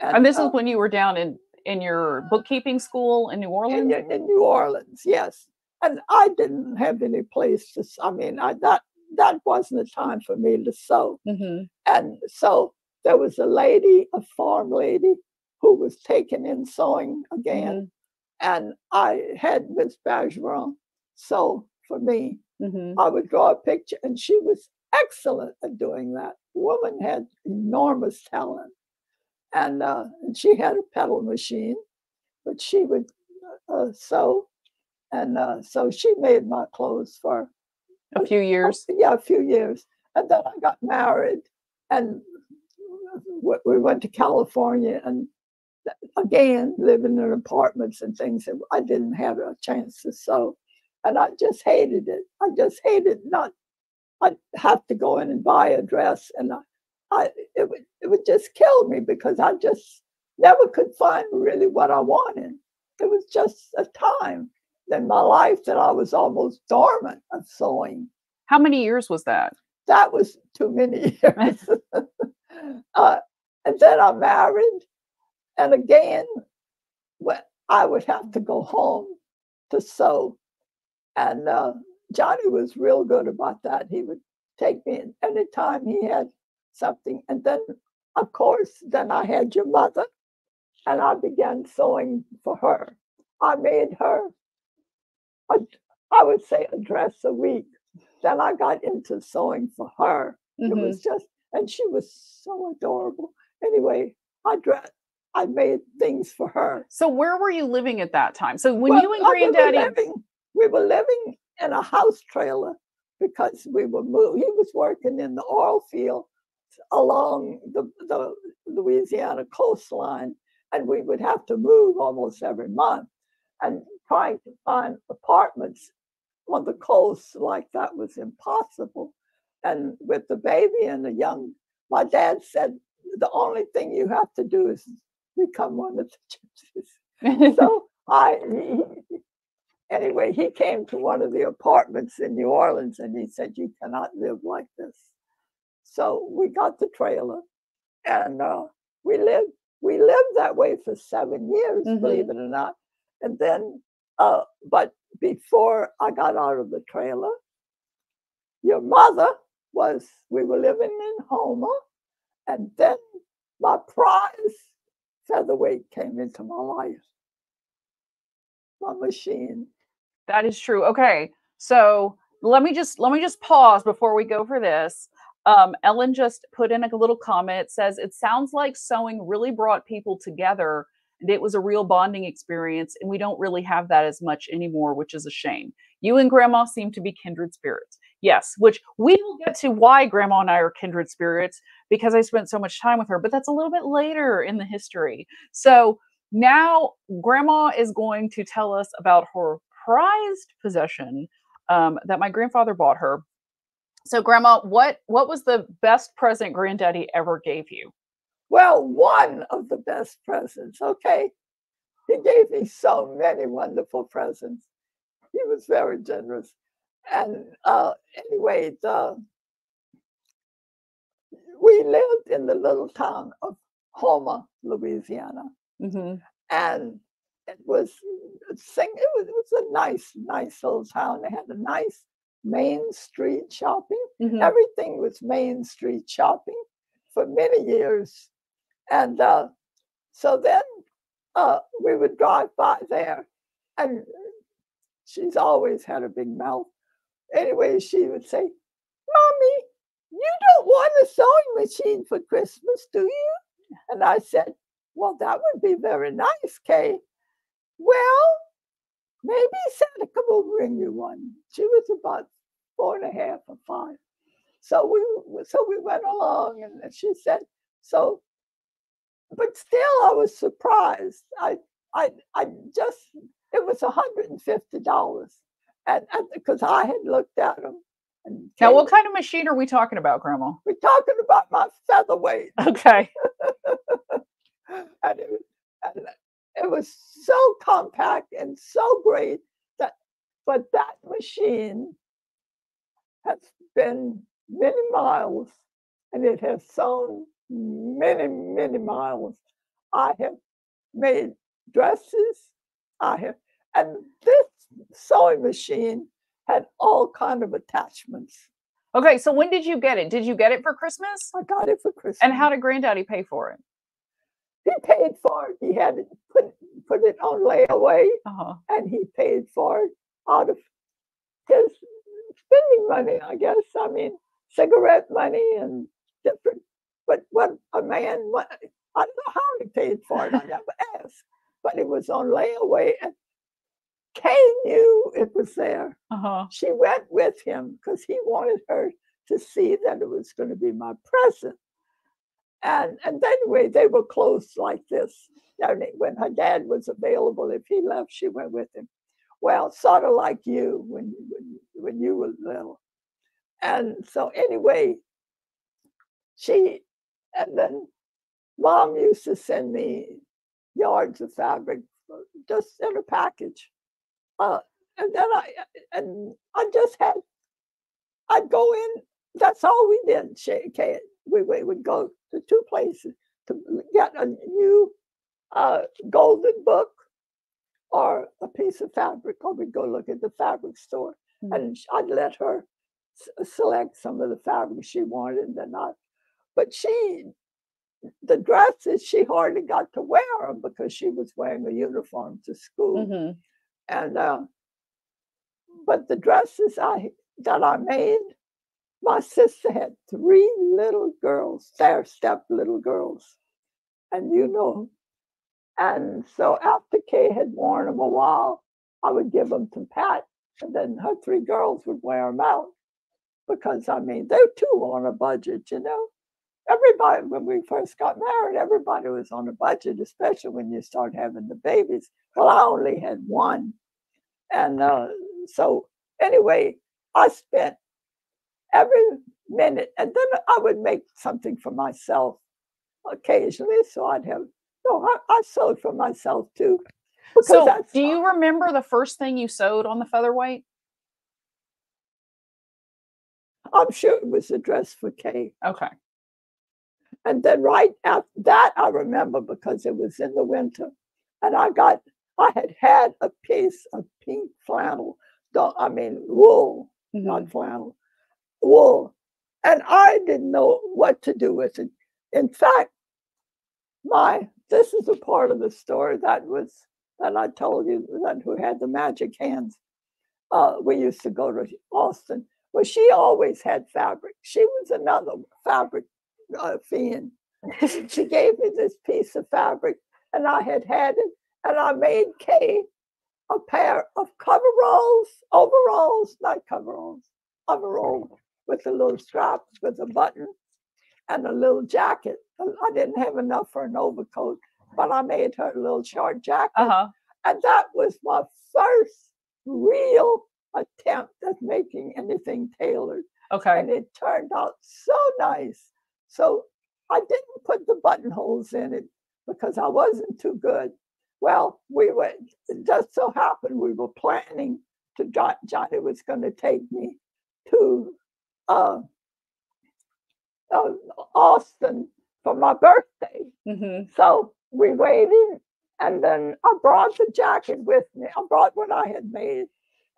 And this uh, is when you were down in in your bookkeeping school in New Orleans? in, in New Orleans, yes. And I didn't have any place to. I mean, I that that wasn't a time for me to sew. Mm-hmm. And so there was a lady, a farm lady, who was taking in sewing again, and I had Miss Bergeron sew for me. Mm-hmm. I would draw a picture, and she was excellent at doing that. Woman had enormous talent, and, uh, and she had a pedal machine, but she would uh, sew, and uh, so she made my clothes for A few years. yeah a few years, and then I got married, and w- we went to California, and again living in apartments and things, and I didn't have a chance to sew, and I just hated it. I just hated not. I'd have to go in and buy a dress, and I, I it would it would just kill me because I just never could find really what I wanted. It was just a time in my life that I was almost dormant of sewing. How many years was that? That was too many years. uh, and then I married, and again, when I would have to go home to sew, and uh, Johnny was real good about that. He would take me in anytime he had something, and then, of course, then I had your mother, and I began sewing for her. I made her, I would say, a dress a week. Then I got into sewing for her. It Mhm. was just, and she was so adorable. Anyway, I dressed, I made things for her. So where were you living at that time? So when Well, you and uh, we were granddaddy living, we were living in a house trailer because we were moved. He was working in the oil field along the, the Louisiana coastline, and we would have to move almost every month. And trying to find apartments on the coast like that was impossible. And with the baby and the young, my dad said the only thing you have to do is become one of the gypsies so I he- anyway, he came to one of the apartments in New Orleans and he said, You cannot live like this. So we got the trailer and uh, we lived we lived that way for seven years, Mhm. believe it or not. And then uh, but before I got out of the trailer, your mother was we were living in Houma, and then my prize featherweight came into my life. My machine. That is true. Okay. So let me just let me just pause before we go for this. Um, Ellen just put in a little comment. It says it sounds like sewing really brought people together, it was a real bonding experience. And we don't really have that as much anymore, which is a shame. You and Grandma seem to be kindred spirits. Yes, which we will get to why Grandma and I are kindred spirits because I spent so much time with her. But that's a little bit later in the history. So now Grandma is going to tell us about her prized possession um, that my grandfather bought her. So, Grandma, what what was the best present Granddaddy ever gave you? Well, one of the best presents. Okay. he gave me so many wonderful presents. He was very generous. And uh, anyway, the, we lived in the little town of Houma, Louisiana. hmm and it was sing it was, it was a nice nice little town they had a nice main street shopping hmm everything was main street shopping for many years and uh, so then uh, we would drive by there and she's always had a big mouth anyway she would say mommy you don't want a sewing machine for christmas do you and i said well, that would be very nice, Kay. Well, maybe Santa will bring you one. She was about four and a half or five. So we so we went along and she said, so but still I was surprised. I I I just it was $150. And because I had looked at them and Now, what kind of machine are we talking about, Grandma? we're talking about my featherweight. Okay. and it, was- and it was so compact and so great that but that machine has been many miles and it has sewn many many miles i have made dresses i have and this sewing machine had all kind of attachments Okay. So when did you get it? Did you get it for Christmas? i got it for christmas And how did Granddaddy pay for it? he paid for it he had it put, put it on layaway Uh-huh. and he paid for it out of his spending money, I guess. I mean, cigarette money and different. But what a man, what, I don't know how he paid for it. I never asked, but it was on layaway. And Kay knew it was there. Uh-huh. She went with him because he wanted her to see that it was going to be my present. And and anyway, they were close like this. Mean, when her dad was available, if he left, she went with him. Well, sort of like you when you- when, when you were little. And so anyway, she and then mom used to send me yards of fabric just in a package. Uh, and then I and I just had I'd go in. That's all we did. We, we would go to two places to get a new uh, golden book or a piece of fabric, or we'd go look at the fabric store, Mhm. and I'd let her s- select some of the fabric she wanted, and then I. But she, the dresses, she hardly got to wear them because she was wearing a uniform to school Mhm. and uh, but the dresses I that I made, my sister had three little girls, stair step little girls, and you know, and so after Kay had worn them a while, I would give them to Pat, and then her three girls would wear them out because I mean they're too on a budget, you know. Everybody, when we first got married, everybody was on a budget, especially when you start having the babies. Well, I only had one. And uh, so, anyway, I spent every minute, and then I would make something for myself occasionally. So I'd have, no, I, I sewed for myself too. So do you remember the first thing you sewed on the featherweight? I'm sure it was a dress for Kay. Okay. And then right after that, I remember because it was in the winter, and I got, I had had a piece of pink flannel, I mean wool, Mhm. not flannel, wool, and I didn't know what to do with it. In fact, my this is a part of the story that was that I told you that who had the magic hands. Uh, we used to go to Austin. Well, she always had fabric. She was another fabric uh, fiend. she gave me this piece of fabric, and I had had it, and I made Kay a pair of coveralls, overalls, not coveralls, overalls with a little strap with a button and a little jacket. I didn't have enough for an overcoat, but I made her a little short jacket. Uh-huh. And that was my first real attempt at making anything tailored Okay. and it turned out so nice. So I didn't put the buttonholes in it because I wasn't too good. Well, we were it just so happened we were planning to Jo- Johnny was going to take me to uh, uh, Austin for my birthday. hmm So we waited, and then I brought the jacket with me. I brought what I had made,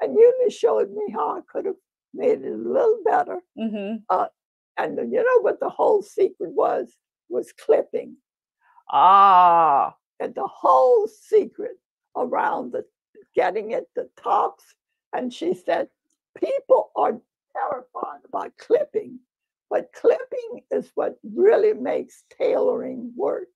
and Eunice showed me how I could have made it a little better. hmm And you know what the whole secret was? Was clipping. Ah, And the whole secret around the getting it the tops. And she said, people are terrified about clipping, but clipping is what really makes tailoring work.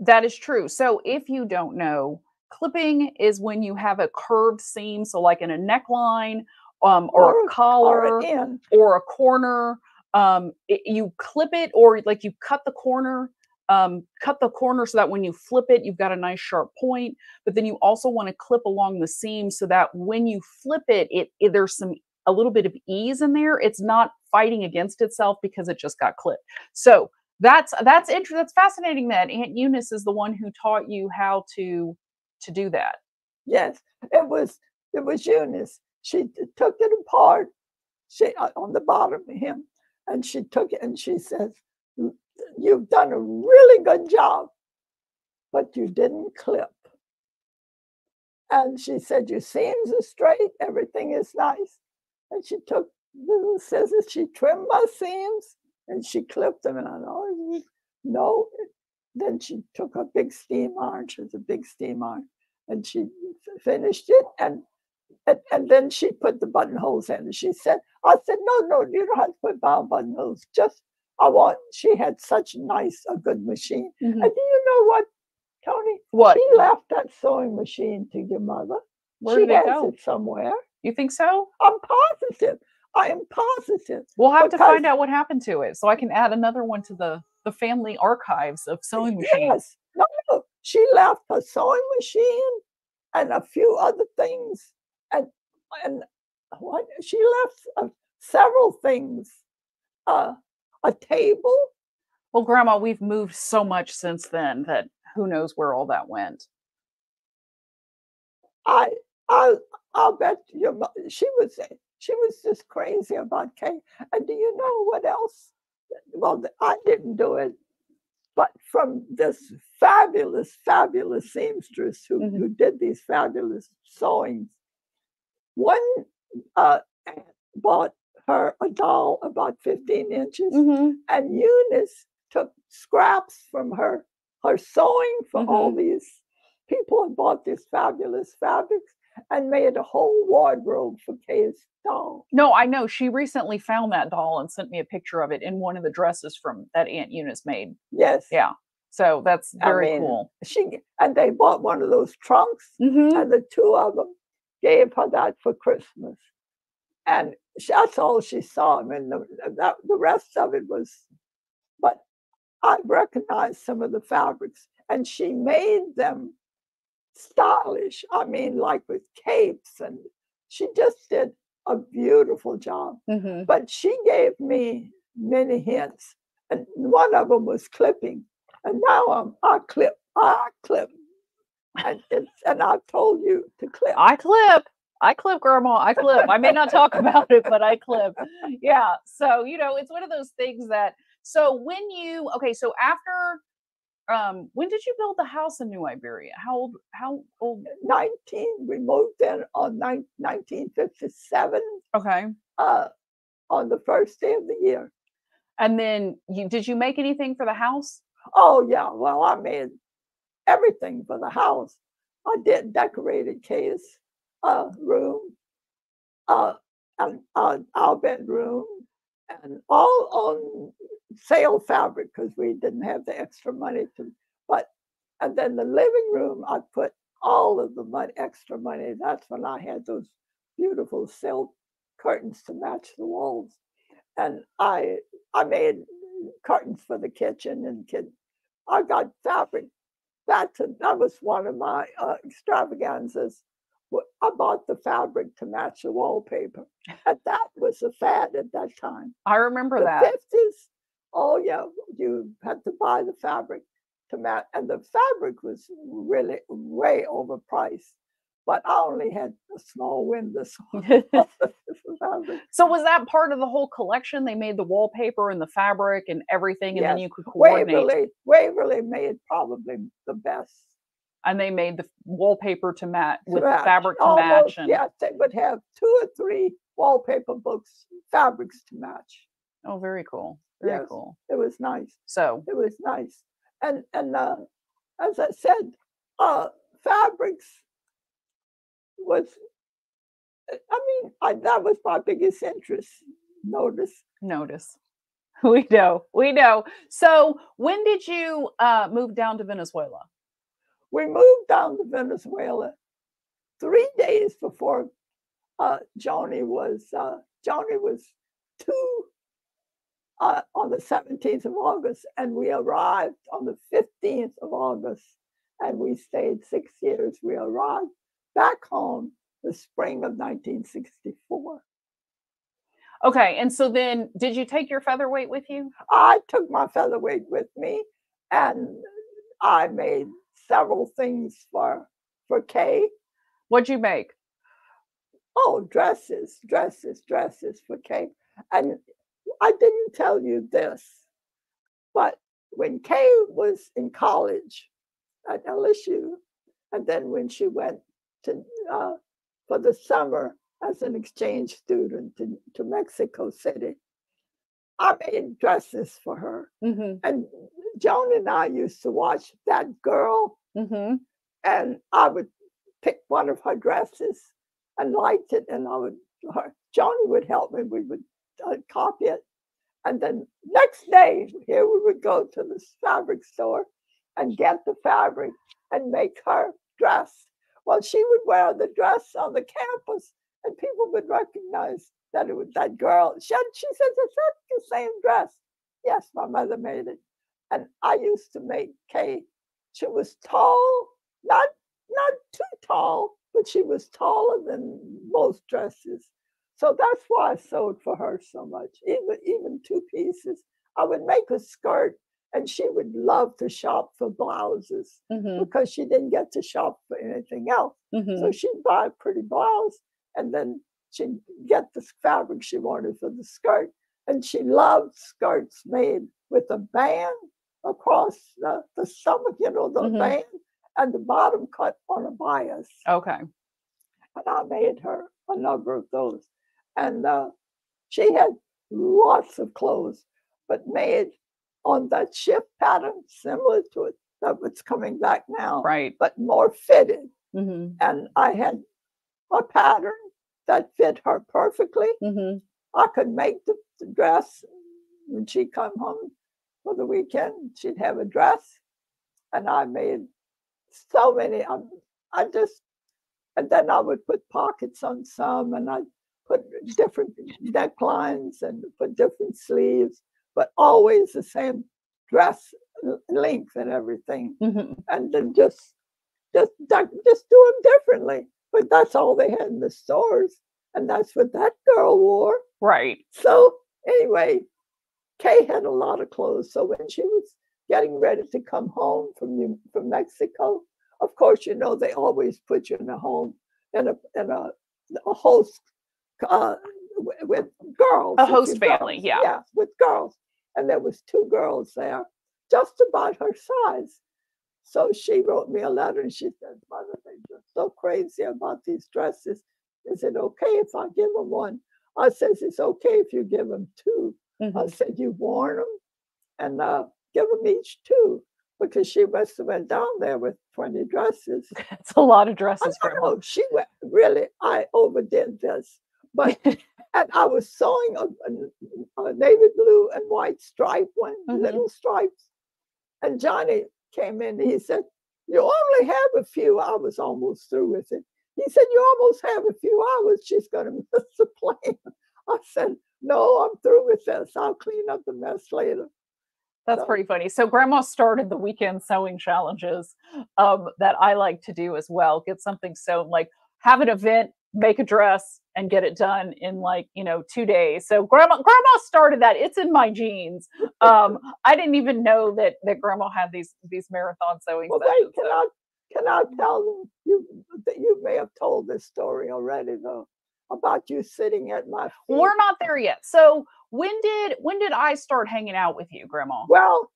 that is true. So if you don't know, clipping is when you have a curved seam, so like in a neckline, um, or, Or- a collar, Or or a corner. Um, it- you clip it, or like you cut the corner. Um, cut the corner so that when you flip it, you've got a nice sharp point. But then you also want to clip along the seam so that when you flip it, it, it there's some a little bit of ease in there. It's not fighting against itself because it just got clipped. So that's that's interesting. That's fascinating. That Aunt Eunice is the one who taught you how to to do that. Yes, it was it was Eunice. She took it apart. She uh, on the bottom of him, and she took it and she says, "You- "You've done a really good job, but you didn't clip." And she said, "Your seams are straight. Everything is nice." And she took little scissors. She trimmed my seams and she clipped them. And I thought, "No." Then she took a big steam iron. She was a big steam iron and she finished it and, and and then she put the buttonholes in and she said i said no no you don't have to put bound buttonholes just i want she had such nice a good machine Mhm. and do you know what tony What? she left that sewing machine to your mother Where she did it has go? it somewhere You think so? i'm positive i am positive We'll have to find out what happened to it, so I can add another one to the the family archives of sewing machines. yes no no she left her sewing machine and a few other things and what she left uh, several things uh, a table Well, Grandma, we've moved so much since then that who knows where all that went. i i i'll bet your she was she was just crazy about cake and do you know what else well i didn't do it but from this fabulous fabulous seamstress who, Mhm. who did these fabulous sewings one uh aunt bought her a doll about 15 inches Mm-hmm. and Eunice took scraps from her her sewing for all these people and bought these fabulous fabrics and made a whole wardrobe for Kay's doll. No, I know. She recently found that doll and sent me a picture of it in one of the dresses from that Aunt Eunice made. Yes. Yeah. So that's I very mean, cool. She and they bought one of those trunks Mm-hmm. and the two of them gave her that for Christmas. And that's all she saw. I mean, the, that, the rest of it was, but I recognized some of the fabrics and she made them stylish. I mean, like with capes, and she just did a beautiful job. Mm-hmm. But she gave me many hints, and one of them was clipping. And now I'm I clip, I clip, and it's and I've told you to clip. I clip. I clip, Grandma. I clip. I may not talk about it, but I clip. Yeah. So you know, it's one of those things that. So when you okay, so after, um, when did you build the house in New Iberia? How old? How old? 19, we moved in on nine- 1957 Okay. uh, on the first day of the year. And then you did you make anything for the house? Oh, yeah. Well, I made everything for the house. I did decorated Kay's uh, room, uh, and uh, our bedroom, and all on sale fabric because we didn't have the extra money to. But and then the living room, I put all of the money, extra money. That's when I had those beautiful silk curtains to match the walls, and I I made curtains for the kitchen and kid. I got fabric. That's a, that was one of my uh, extravaganzas. I bought the fabric to match the wallpaper, and that was a fad at that time. I remember The that. fifties. Oh yeah, you had to buy the fabric to match, and the fabric was really way overpriced. But I only had a small window. So, so was that part of the whole collection? They made the wallpaper and the fabric and everything, and then you could coordinate. Waverly, Waverly made probably the best. And they made the wallpaper to match with the fabric to Almost, match. And Yes, they would have two or three wallpaper books, fabrics to match. oh, very cool. Very Yes. cool. It was nice. So It was nice. And and uh, as I said, uh, fabrics was. I mean, I, that was my biggest interest. Notice notice. We know. We know. So when did you uh, move down to Venezuela? we moved down to Venezuela three days before uh, Joni was uh, Joni was two uh, on the 17th of August, and we arrived on the 15th of August, and we stayed six years. We arrived back home the spring of 1964. Okay. And so then did you take your featherweight with you? I took my featherweight with me, and I made several things for for Kay. What'd you make? Oh, dresses, dresses, dresses for Kay. And I didn't tell you this, but when Kay was in college at LSU, and then when she went to uh, for the summer as an exchange student to, to Mexico City, I made dresses for her. Mm-hmm. And Joan and I used to watch that girl Mm-hmm. and I would pick one of her dresses and liked it, and I would, her, Johnny would help me. We would uh, copy it, and then next day here we would go to the fabric store and get the fabric and make her dress. Well, she would wear the dress on the campus, and people would recognize that it was that girl. She, had, she says, "Is that the same dress?" Yes, my mother made it, and I used to make Kay she was tall, not not too tall, but she was taller than most dresses. So that's why I sewed for her so much, even even two pieces. I would make a skirt, and she would love to shop for blouses Mm-hmm. because she didn't get to shop for anything else. Mm-hmm. So she'd buy a pretty blouse, and then she'd get the fabric she wanted for the skirt. And she loved skirts made with a band across the, the stomach, you know, the Mhm. band, and the bottom cut on a bias. Okay. And I made her a number of those. And uh, she had lots of clothes, but made on that shift pattern, similar to it that was coming back now, Right. but more fitted Mm-hmm. and I had a pattern that fit her perfectly. Mm-hmm. I could make the, the dress when she come home for the weekend. She'd have a dress, and I made so many. I, I just, and then I would put pockets on some, and I put different necklines and put different sleeves, but always the same dress length and everything Mm-hmm. and then just just just do them differently. But that's all they had in the stores, and that's what that girl wore. Right. So anyway, Kay had a lot of clothes. So when she was getting ready to come home from New- from Mexico, of course, you know they always put you in a home in a in a, a host uh, with girls. A host family, girls. yeah. yeah, with girls, and there was two girls there, just about her size. So she wrote me a letter and she said, Mother, they're just so crazy about these dresses. Is it okay if I give them one? I says, It's okay if you give them two. I Mhm. said, You warn them and uh, give them each two because she must have went down there with 20 dresses. It's a lot of I dresses, Grandma. know, she went, really, I overdid this. But, and I was sewing a, a- a navy blue and white stripe one, Mhm. little stripes. And Johnny came in, he said, You only have a few. I was almost through with it. He said, You almost have a few hours. She's going to miss the plane. I said, No, I'm through with this. I'll clean up the mess later. That's So- pretty funny. So grandma started the weekend sewing challenges um, that I like to do as well. Get something sewn, like have an event, make a dress, and get it done in like you know two days. So grandma grandma started that. It's in my genes. Um, I didn't even know that that grandma had these these marathon sewing Well, sessions. wait, can I can I tell them you that you may have told this story already though about you sitting at my feet. We're not there yet. So when did when did I start hanging out with you, Grandma? Well,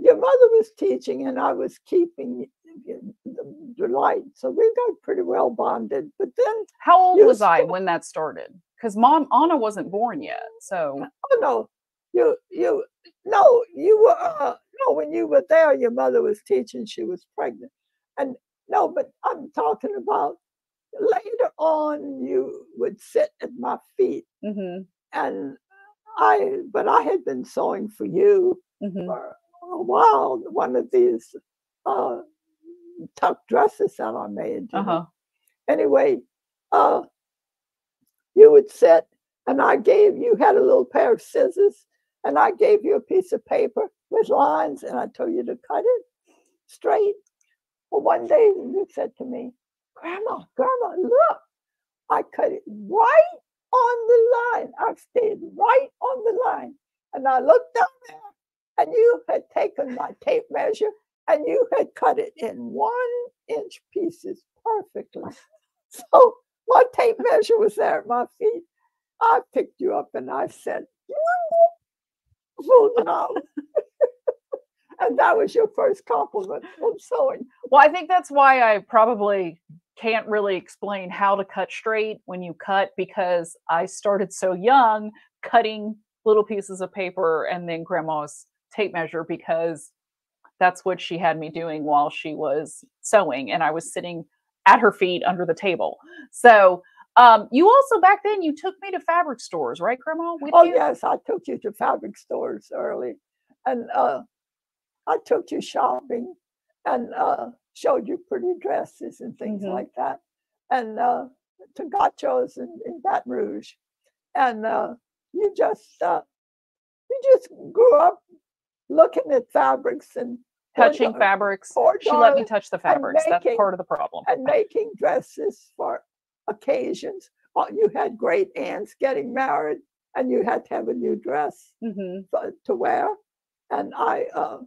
your mother was teaching and I was keeping the, light, so we got pretty well bonded. But then, How old was I when that started? Because Mom Anna wasn't born yet. So oh no, you you no, you were uh, no when you were there, your mother was teaching. She was pregnant, and no, but I'm talking about later on. You would sit at my feet, mhm, and I, but I had been sewing for you mhm. for a while. One of these uh, tuck dresses that I made. Uh-huh. Anyway, uh, you would sit, and I gave you had a little pair of scissors, and I gave you a piece of paper with lines, and I told you to cut it straight. Well, one day you said to me, "Grandma, Grandma, look, I cut it right on the line. I stayed right on the line, and I looked down there, and you had taken my tape measure." And you had cut it in one inch pieces perfectly. So my tape measure was there at my feet. I picked you up and I said, "Well, now." and that was your first compliment on sewing. Well, I think that's why I probably can't really explain how to cut straight when you cut because I started so young cutting little pieces of paper and then grandma's tape measure because that's what she had me doing while she was sewing and I was sitting at her feet under the table. So, um, you also back then you took me to fabric stores, right, Grandma? With Oh you? yes, I took you to fabric stores early, and uh, I took you shopping and uh, showed you pretty dresses and things Mhm. like that, and uh, to Goudchaux's in, in Baton Rouge, and uh, you just uh, you just grew up looking at fabrics and touching fabrics. She let me touch the fabrics. That's part of the problem. and making dresses for occasions. You had great aunts getting married, and you had to have a new dress hmm for- to wear. And I, uh,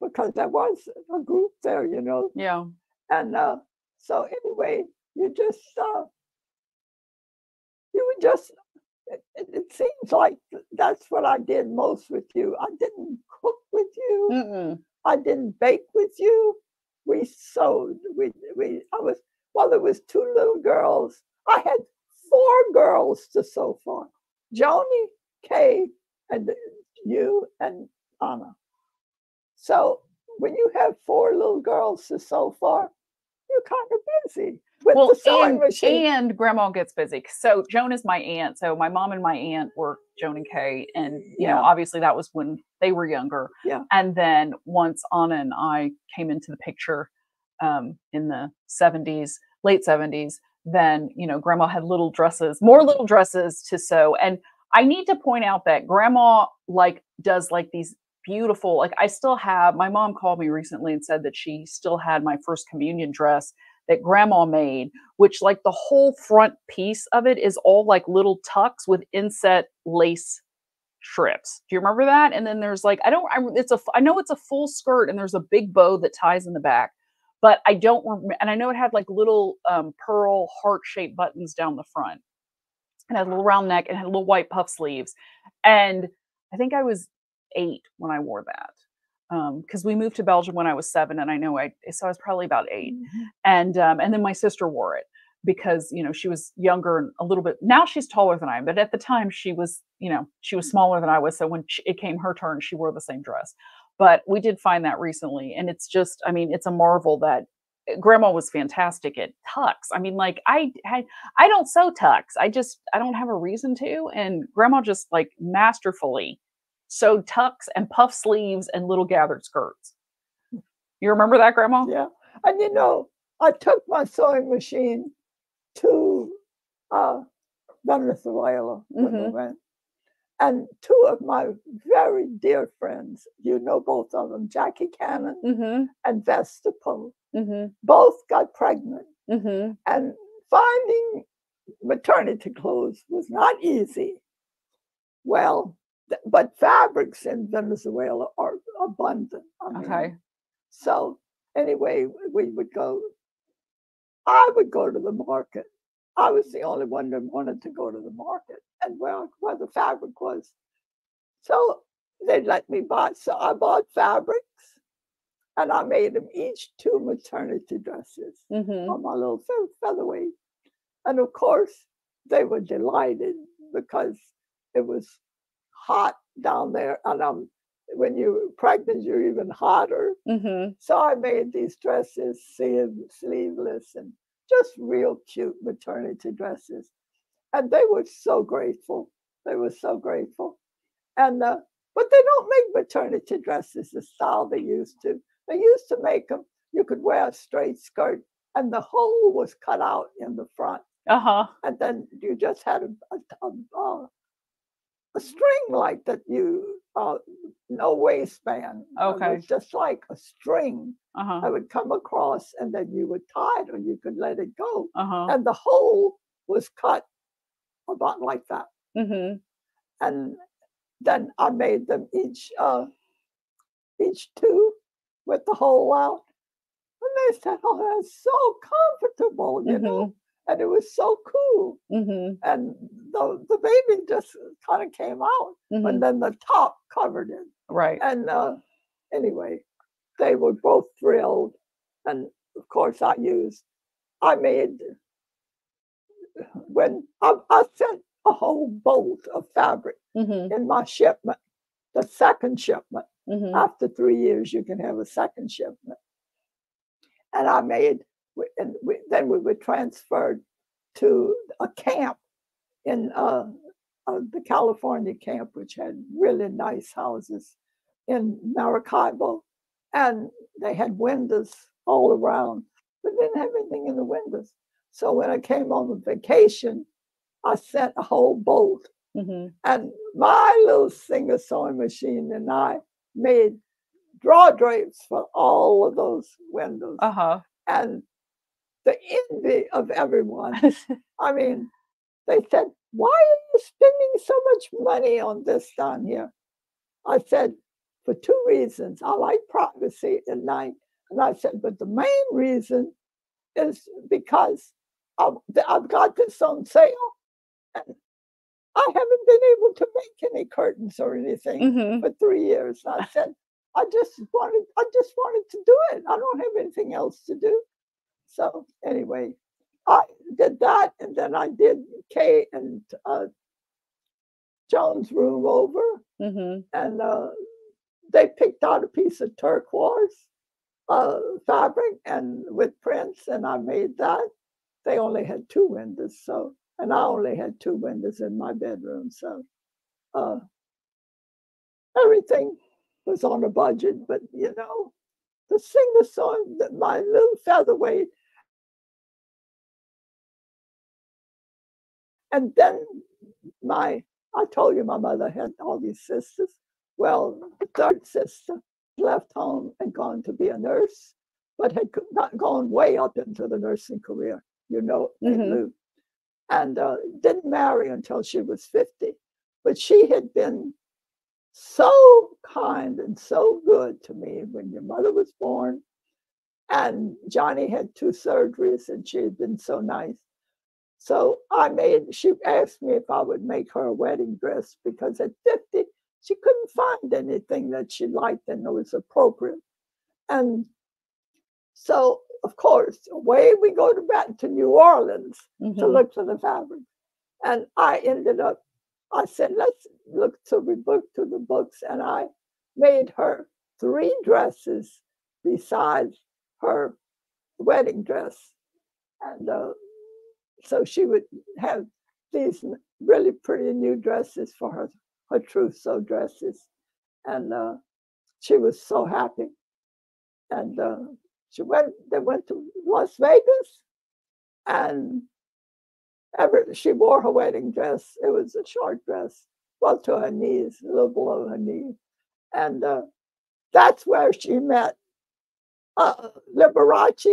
because there was a group there, you know, Yeah. and uh, so anyway, you just, uh, you would just, it, seems like that's what I did most with you. I didn't cook with you. Mm-mm. I didn't bake with you. We sewed. We we I was well, there was two little girls. I had four girls to sew for. Joni, Kay, and you and Anna. So when you have four little girls to sew for, you're kind of busy well, the sewing and, machine. and grandma gets busy. So Joan is my aunt. So my mom and my aunt were Joan and Kay. And, you know, obviously that was when they were younger. Yeah. And then once Anna and I came into the picture um, in the 70s, late 70s, then, you know, grandma had little dresses, more little dresses to sew. And I need to point out that grandma like does like these beautiful, like I still have, my mom called me recently and said that she still had my first communion dress that grandma made which like the whole front piece of it is all like little tucks with inset lace strips. Do you remember that? And then there's like I don't I it's a I know it's a full skirt and there's a big bow that ties in the back. But I don't and I know it had like little um, pearl heart-shaped buttons down the front. And had a little round neck and had little white puff sleeves. And I think I was 8 when I wore that. Um cuz we moved to Belgium when I was 7 and I know I so I was probably about 8 Mhm. and um, and then my sister wore it because you know she was younger and a little bit now she's taller than I am but at the time she was you know she was smaller than I was so when she, it came her turn she wore the same dress. But we did find that recently and it's just I mean it's a marvel that uh, grandma was fantastic at tucks I mean like I I, I don't sew tucks I just I don't have a reason to and grandma just like masterfully sewed tucks and puff sleeves and little gathered skirts you remember that grandma Yeah. And you know, I took my sewing machine to uh, Venezuela when we Mhm. went. And two of my very dear friends, you know both of them, Jackie Cannon mm-hmm and Vesta Poe, mm-hmm both got pregnant. mm-hmm And finding maternity clothes was not easy. Well, but fabrics in Venezuela are abundant. I mean, Okay. so anyway, we would go. I would go to the market. I was the only one that wanted to go to the market and where where the fabric was. So they let me buy. So I bought fabrics, and I made them each two maternity dresses Mm-hmm. on my little fe- featherweight. And of course, they were delighted because it was hot down there. And um, when you're pregnant, you're even hotter. Mm-hmm. So I made these dresses, sleeve, sleeveless, and just real cute maternity dresses. And they were so grateful. They were so grateful. And uh, but they don't make maternity dresses the style they used to. They used to make them. You could wear a straight skirt, and the hole was cut out in the front, Uh-huh. and then you just had a a, a, a, string like that. You uh, no waistband. It Okay. was just like a string Uh-huh. I would come across and then you would tie it or you could let it go. Uh-huh. And the hole was cut about like that. Mm-hmm. And then I made them each uh each two with the hole out. And they said, Oh, that's so comfortable, you know. And it was so cool. Mm-hmm. And the the baby just kind of came out. Mm-hmm. And then the top covered it. Right. And uh, anyway, they were both thrilled. And of course, I used, I made, when I, I sent a whole bolt of fabric Mm-hmm. in my shipment, the second shipment. Mm-hmm. After three years, you can have a second shipment. And I made, and we, then we were transferred to a camp in uh, uh, the California camp, which had really nice houses in Maracaibo. And they had windows all around, but didn't have anything in the windows. So when I came on vacation, I sent a whole boat, Mm-hmm. and my little singer sewing machine and I made draw drapes for all of those windows. Uh-huh. And the envy of everyone. I mean, they said, Why are you spending so much money on this down here? I said, For two reasons. I like privacy at night. And I said, But the main reason is because I've, I've got this on sale. And I haven't been able to make any curtains or anything mm-hmm. for three years. And I said, I just wanted, I just wanted to do it. I don't have anything else to do. So anyway, I did that, and then I did Kay and uh, Joan's room over, Mm-hmm. and uh, they picked out a piece of turquoise uh, fabric and with prints, and I made that. They only had two windows, so and I only had two windows in my bedroom, so uh, everything was on a budget. But you know, the singer song that my little featherweight, and then my I told you my mother had all these sisters. Well, the third sister left home and gone to be a nurse, but had not gone way up into the nursing career, you know, Mhm. And uh, didn't marry until she was 50. But she had been so kind and so good to me when your mother was born. And Johnny had two surgeries, and she had been so nice. So I made, she asked me if I would make her a wedding dress because at 50, she couldn't find anything that she liked and that was appropriate. And so, of course, away we go to back to New Orleans to Mm-hmm. look for the fabric. And I ended up, I said, let's look. So we looked to the books and I made her three dresses besides her wedding dress. And uh, so she would have these really pretty new dresses for her, her trousseau dresses. And uh, she was so happy. And uh, she went, they went to Las Vegas and every, she wore her wedding dress. It was a short dress, well to her knees, a little below her knee. And uh, that's where she met uh, Liberace,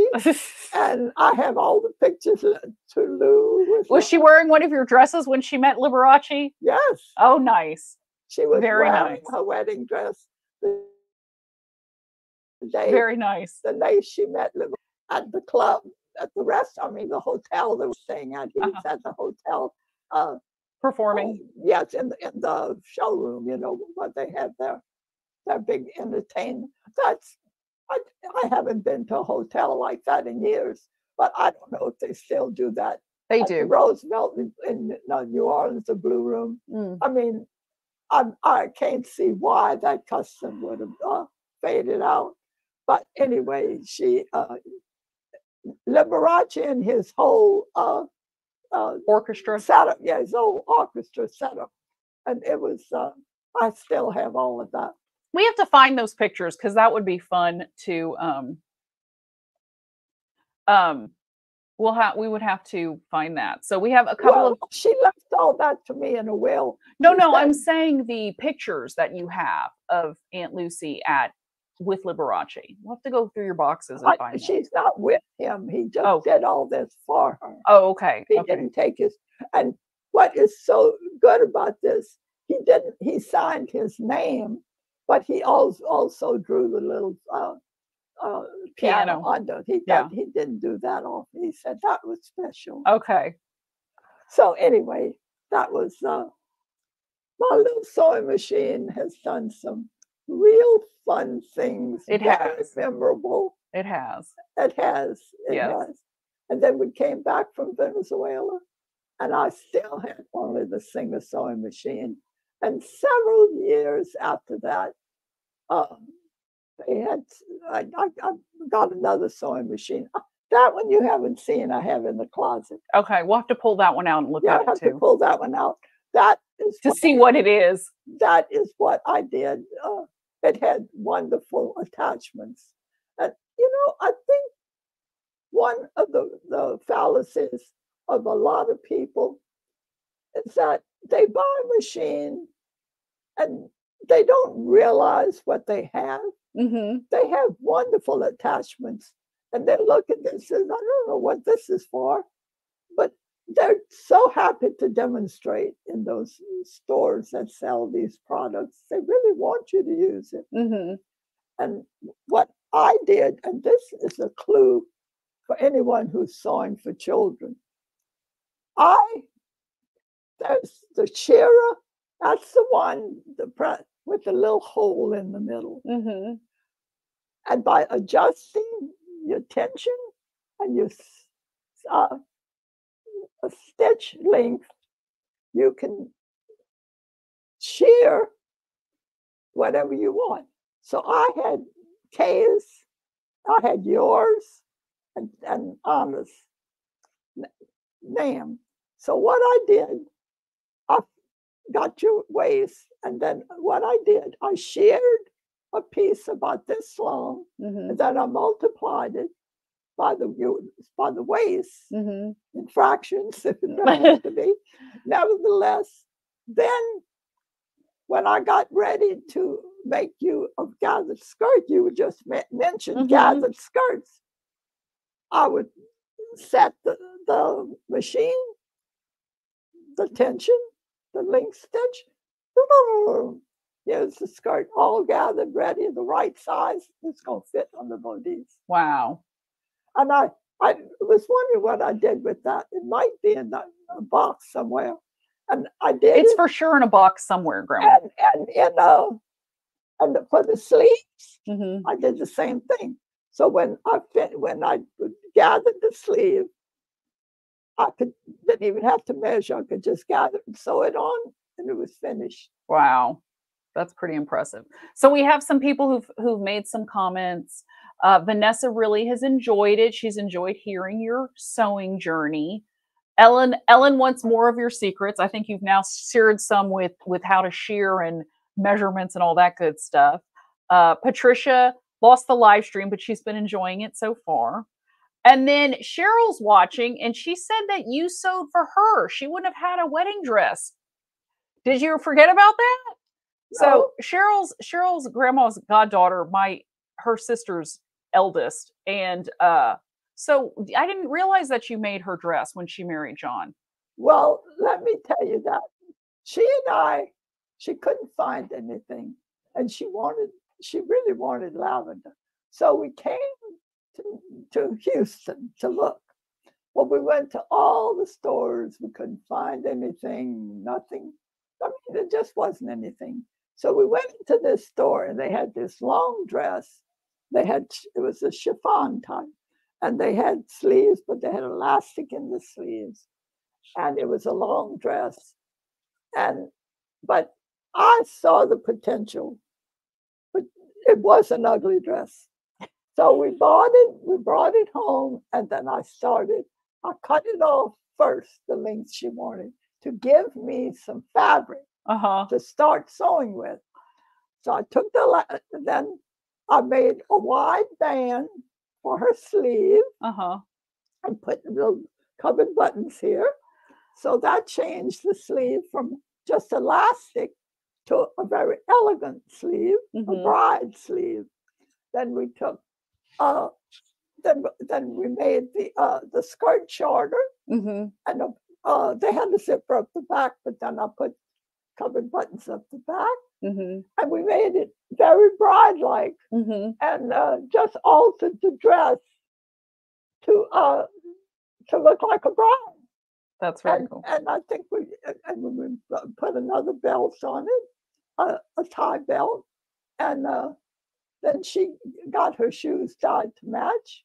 and I have all the pictures of Tulu. with Was she wearing one of your dresses when she met Liberace? Yes, Oh, nice. she was Very wearing nice. her wedding dress the day Very nice. the day she met Liber- at the club at the rest. I mean, the hotel they were staying at. He Uh-huh. at the hotel. Uh, Performing. Oh, yes, in the in the showroom, you know what they have there, that big entertainment. That's I I haven't been to a hotel like that in years, but I don't know if they still do that. They At the do. Roosevelt in, in uh, New Orleans, the Blue Room. Mm. I mean, I I can't see why that custom would have uh, faded out. But anyway, she uh, Liberace and his whole uh, uh, Orchestra. setup. Yeah, his old orchestra setup. And it was, uh, I still have all of that. We have to find those pictures because that would be fun to um um we'll have we would have to find that. So we have a couple Well, of she left all that to me in a will. no no, I'm saying the pictures that you have of Aunt Lucy at with Liberace. We'll have to go through your boxes and I- find she's not with him. He just Oh. did all this for her. Oh, okay. He okay. didn't take his. And what is so good about this, he didn't, he signed his name, but he also, also drew the little uh, uh, piano, Piano. He, Yeah. that, he didn't do that off. He said that was special. Okay. So anyway, that was uh, my little sewing machine has done some real fun things. It very has. memorable. It has. It has. It Yes. has. And then we came back from Venezuela, and I still had only the Singer sewing machine. And several years after that, um, they had I, I, I got another sewing machine. Uh, That one you haven't seen. I have in the closet. Okay. We'll have to pull that one out and look Yeah, I at have it to pull that one out. That is To what- see what it is. that is what I did. Uh, it had wonderful attachments. And, you know, I think one of the, the fallacies of a lot of people is that they buy a machine and they don't realize what they have. hmm They have wonderful attachments and they look at this and I don't know what this is for, but they're so happy to demonstrate in those stores that sell these products. They really want you to use it. hmm And what I did, and this is a clue for anyone who's sewing for children, I there's the shirrer, that's the one the pre- with the little hole in the middle. hmm And by adjusting your tension and your uh, a stitch length, you can shirr whatever you want. So I had Kay's, I had yours, and, and Anna's name. So what I did, got your waist, and then what I did, I shirred a piece about this long, hmm and then I multiplied it by the by the waist hmm in fractions, if it happens to be. Nevertheless, then when I got ready to make you a gathered skirt, you just mentioned mention Mhm. gathered skirts. I would set the, the machine, the tension, the link stitch. Here's the skirt all gathered, ready, the right size. It's going to fit on the bodice. Wow. And I, I was wondering what I did with that. It might be in a, a box somewhere. And I did It's it. for sure in a box somewhere, Grandma. and, and in uh, and for the sleeves, hmm I did the same thing. So when I fin- when I gathered the sleeve, I could didn't even have to measure. I could just gather and sew it on, and it was finished. Wow, that's pretty impressive. So we have some people who've who've made some comments. Uh, Vanessa really has enjoyed it. She's enjoyed hearing your sewing journey. Ellen Ellen wants more of your secrets. I think you've now shared some with with how to shirr and measurements and all that good stuff. Uh, Patricia lost the live stream, but she's been enjoying it so far. And then Cheryl's watching, and she said that you sewed for her. She wouldn't have had a wedding dress. Did you forget about that? So Cheryl's Cheryl's grandma's goddaughter, my her sister's eldest, and uh, so I didn't realize that you made her dress when she married John. Well, let me tell you that she and I, she couldn't find anything, and she wanted, she really wanted lavender. So we came to, to Houston to look. Well, we went to all the stores. We couldn't find anything, nothing. I mean, there just wasn't anything. So we went into this store and they had this long dress. They had, it was a chiffon type, and they had sleeves, but they had elastic in the sleeves. And it was a long dress. And, but I saw the potential, but it was an ugly dress. So we bought it, we brought it home, and then I started I cut it off first, the length she wanted, to give me some fabric Uh-huh. to start sewing with. So I took the, then I made a wide band for her sleeve Uh-huh. and put the little covered buttons here. So that changed the sleeve from just elastic to a very elegant sleeve, a mhm, bride sleeve. Then we took, uh, then then we made the uh, the skirt shorter, mhm, and uh, uh, they had a zipper up the back, but then I put covered buttons up the back, mhm, and we made it very bride-like, mhm. and uh, just altered the dress to uh, to look like a bride. That's very And, cool. and I think we and- we put another belt on it, a, a tie belt, and uh, then she got her shoes tied to match,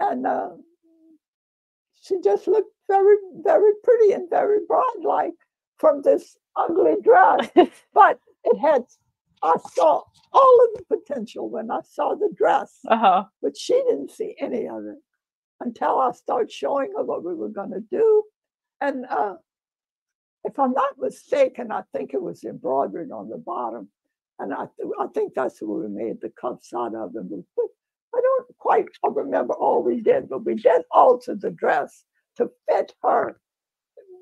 and uh, she just looked very, very pretty and very bride-like from this ugly dress. But it had, I saw all of the potential when I saw the dress, uh-huh. but she didn't see any of it until I started showing her what we were going to do. And uh, if I'm not mistaken, I think it was embroidered on the bottom. And I, th- I think that's what we made the cuffs out of. And I don't quite remember all we did, but we did alter the dress to fit her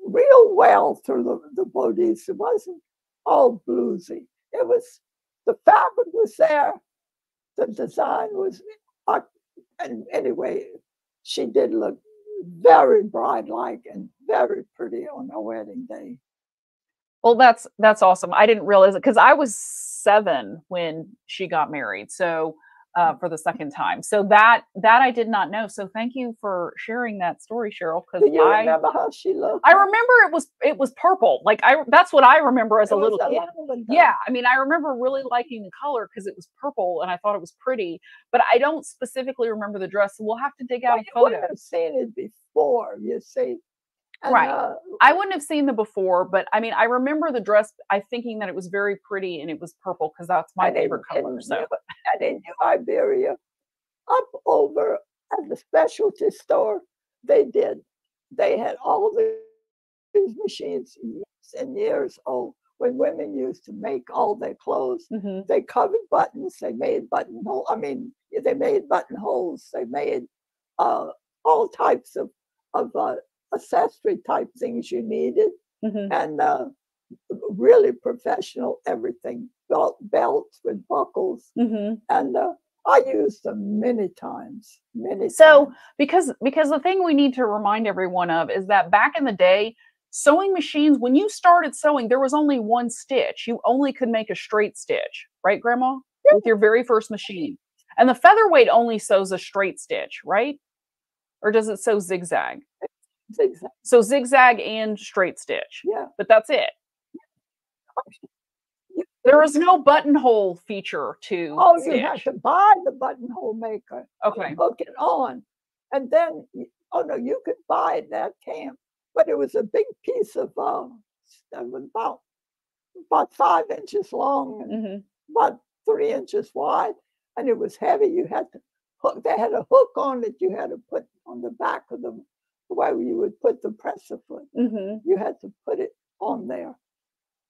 real well through the, the bodice. It wasn't all bluesy. It was, the fabric was there, the design was, uh, and anyway, she did look very bride-like and very pretty on her wedding day. Well, that's that's awesome. I didn't realize it because I was seven when she got married. So uh, for the second time. So that that I did not know. So thank you for sharing that story, Cheryl. Because I remember how she looked? I remember it was it was purple. Like I that's what I remember as It a little kid. Yeah, I mean, I remember really liking the color because it was purple and I thought it was pretty, but I don't specifically remember the dress. So we'll have to dig out Well, a you photo. wouldn't have seen it before, you see. And, Right. uh, I wouldn't have seen the before, but I mean, I remember the dress. I thinking that it was very pretty and it was purple because that's my favorite color. So New- and in New Iberia, up over at the specialty store, they did. They had all these machines years and years old when women used to make all their clothes. Mhm. They covered buttons. They made buttonhole. I mean, they made buttonholes. They made uh, all types of of uh, accessory type things you needed, Mhm. and uh, really professional everything. Belt, belts with buckles, Mhm. and uh, I used them many times. Many. So, times. because because the thing we need to remind everyone of is that back in the day, sewing machines, when you started sewing, there was only one stitch. You only could make a straight stitch, right, Grandma? With your very first machine. And the featherweight only sews a straight stitch, right? Or does it sew zigzag? Zigzag. So zigzag and straight stitch, Yeah. but that's it. You- There is no buttonhole feature to Oh, you had stitch. to buy the buttonhole maker. Okay. hook it on. And then, oh no, you could buy it at camp, but it was a big piece of, uh, that about, about five inches long and hmm about three inches wide. And it was heavy. You had to hook, they had a hook on it you had to put on the back of the, where you would put the presser foot. hmm You had to put it on there.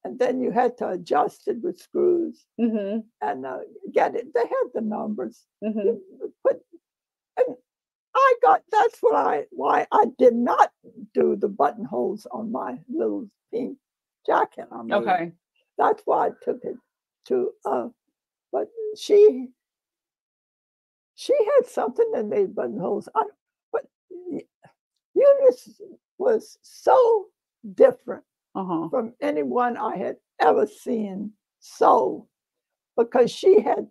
And then you had to adjust it with screws hmm and uh, get it. They had the numbers hmm put and I got that's what I why I did not do the buttonholes on my little pink jacket I made. Okay. That's why I took it to uh but she she had something that made buttonholes. I, Eunice was so different Uh-huh. from anyone I had ever seen so because she had,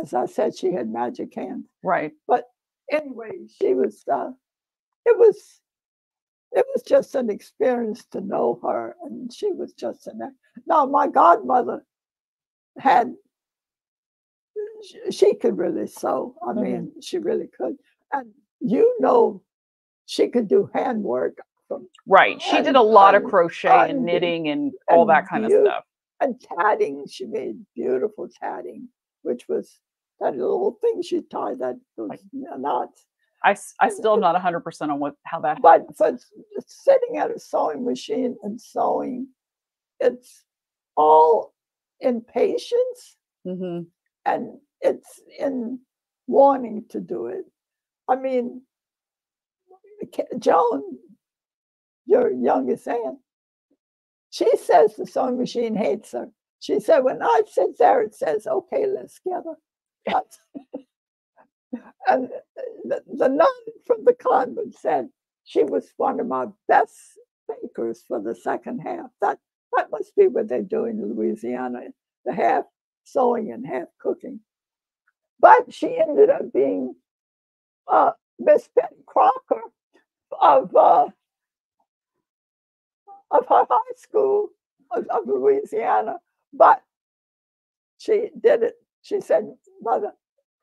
as I said, she had magic hands. Right. But anyway, she was, uh, it was, it was just an experience to know her, and she was just an. Now, my godmother had, she, could really sew. I Mhm. mean, she really could, and you know, she could do handwork Right. She did a lot of and- crochet and and knitting and all and that kind of stuff. and tatting. She made beautiful tatting, which was that little thing she tied that those Like- I, I, still am not 100% on what how that But for s- sitting at a sewing machine and sewing, it's all in patience hmm and it's in wanting to do it. I mean, Joan, your youngest aunt, she says the sewing machine hates her. She said, when I sit there, it says, okay, let's get her. And the, the nun from the convent said she was one of my best bakers for the second half. That that must be what they do in Louisiana, the half sewing and half cooking. But she ended up being uh, Miss Betty Crocker of uh, of her high school of, of Louisiana. But she did it. She said, "Mother,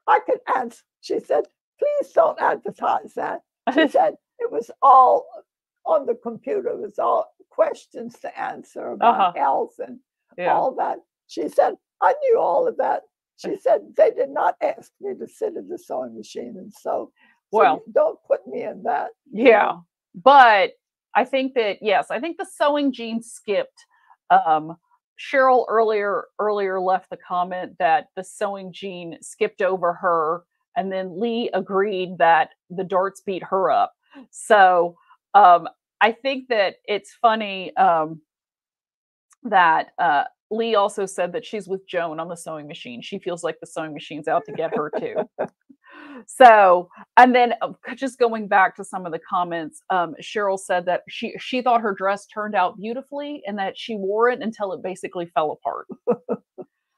I could answer." She said, "Please don't advertise that." She said it was all on the computer. It was all questions to answer about Uh-huh. health and yeah. all that. She said, I knew all of that. She said, they did not ask me to sit in the sewing machine and sew. So Well- don't put me in that. Yeah. But I think that yes, I think the sewing gene skipped. Um, Cheryl earlier earlier left the comment that the sewing gene skipped over her, and then Lee agreed that the darts beat her up. So um, I think that it's funny um, that uh, Lee also said that she's with Joan on the sewing machine. She feels like the sewing machine's out to get her too. so and then uh, just going back to some of the comments um, cheryl said that she she thought her dress turned out beautifully and that she wore it until it basically fell apart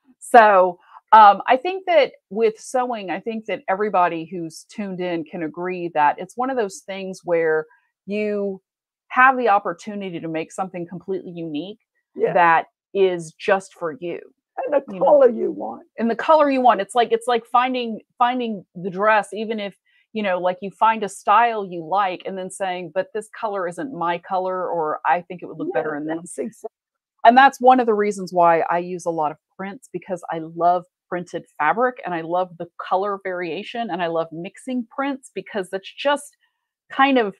so um, i think that with sewing i think that everybody who's tuned in can agree that it's one of those things where you have the opportunity to make something completely unique Yeah. that is just for you and the you know. color you want. and the color you want it's like it's like finding finding the dress even if you know like you find a style you like and then saying but this color isn't my color or i think it would look better in Yeah, this that's exact- and that's one of the reasons why i use a lot of prints because i love printed fabric and i love the color variation and i love mixing prints because that's just kind of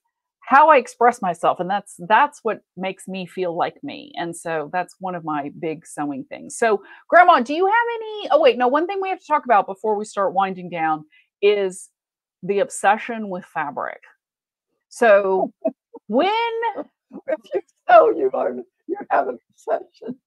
how i express myself and that's that's what makes me feel like me and so that's one of my big sewing things so grandma do you have any oh wait no one thing we have to talk about before we start winding down is the obsession with fabric so when If you sew, you are you have an obsession.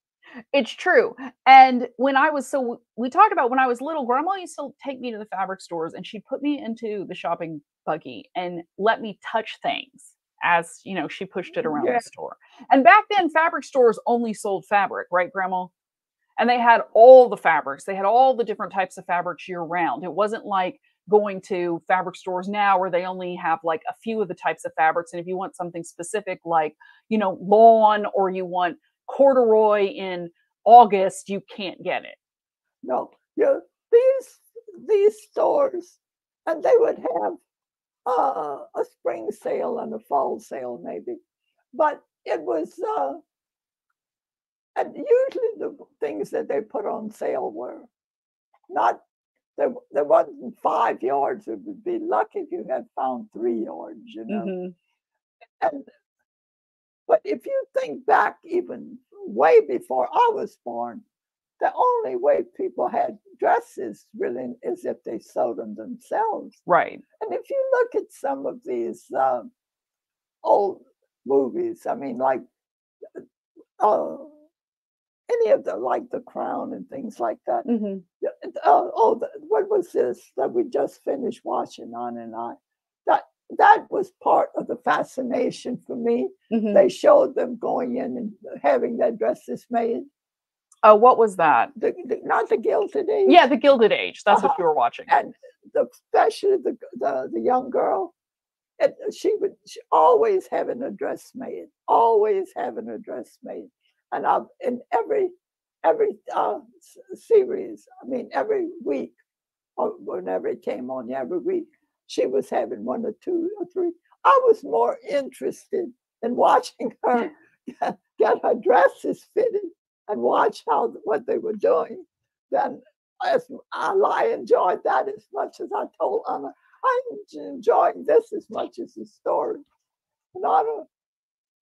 It's true. And when I was so we talked about when I was little, grandma used to take me to the fabric stores and she'd put me into the shopping buggy and let me touch things as you know she pushed it around Yeah. the store. And back then fabric stores only sold fabric, right, grandma? And they had all the fabrics. They had all the different types of fabrics year round. It wasn't like going to fabric stores now where they only have like a few of the types of fabrics and if you want something specific like, you know, lawn or you want corduroy in August, you can't get it. No, you these these stores, and they would have uh, a spring sale and a fall sale maybe, but it was uh, and usually the things that they put on sale were not there. There wasn't five yards. It would be lucky if you had found three yards. You know, Mhm. and but if you think back even way before I was born, the only way people had dresses really is if they sewed them themselves. Right. And if you look at some of these um, old movies, I mean, like uh, any of the like the crown and things like that. Mhm. Uh, oh, the, what was this that we just finished watching on and on? That was part of the fascination for me. Mhm. They showed them going in and having their dresses made. Oh, what was that? The, the, not the Gilded Age. Yeah, the Gilded Age. That's what Uh-huh. you were watching. and the, especially the, the the young girl, and she would she always having a dress made, always having a dress made, and I in every every uh, series, I mean every week, or whenever it came on, every week she was having one or two or three. I was more interested in watching her get her dresses fitted and watch how what they were doing than as I, I enjoyed that as much as I told Anna. I'm enjoying this as much as the story. And Anna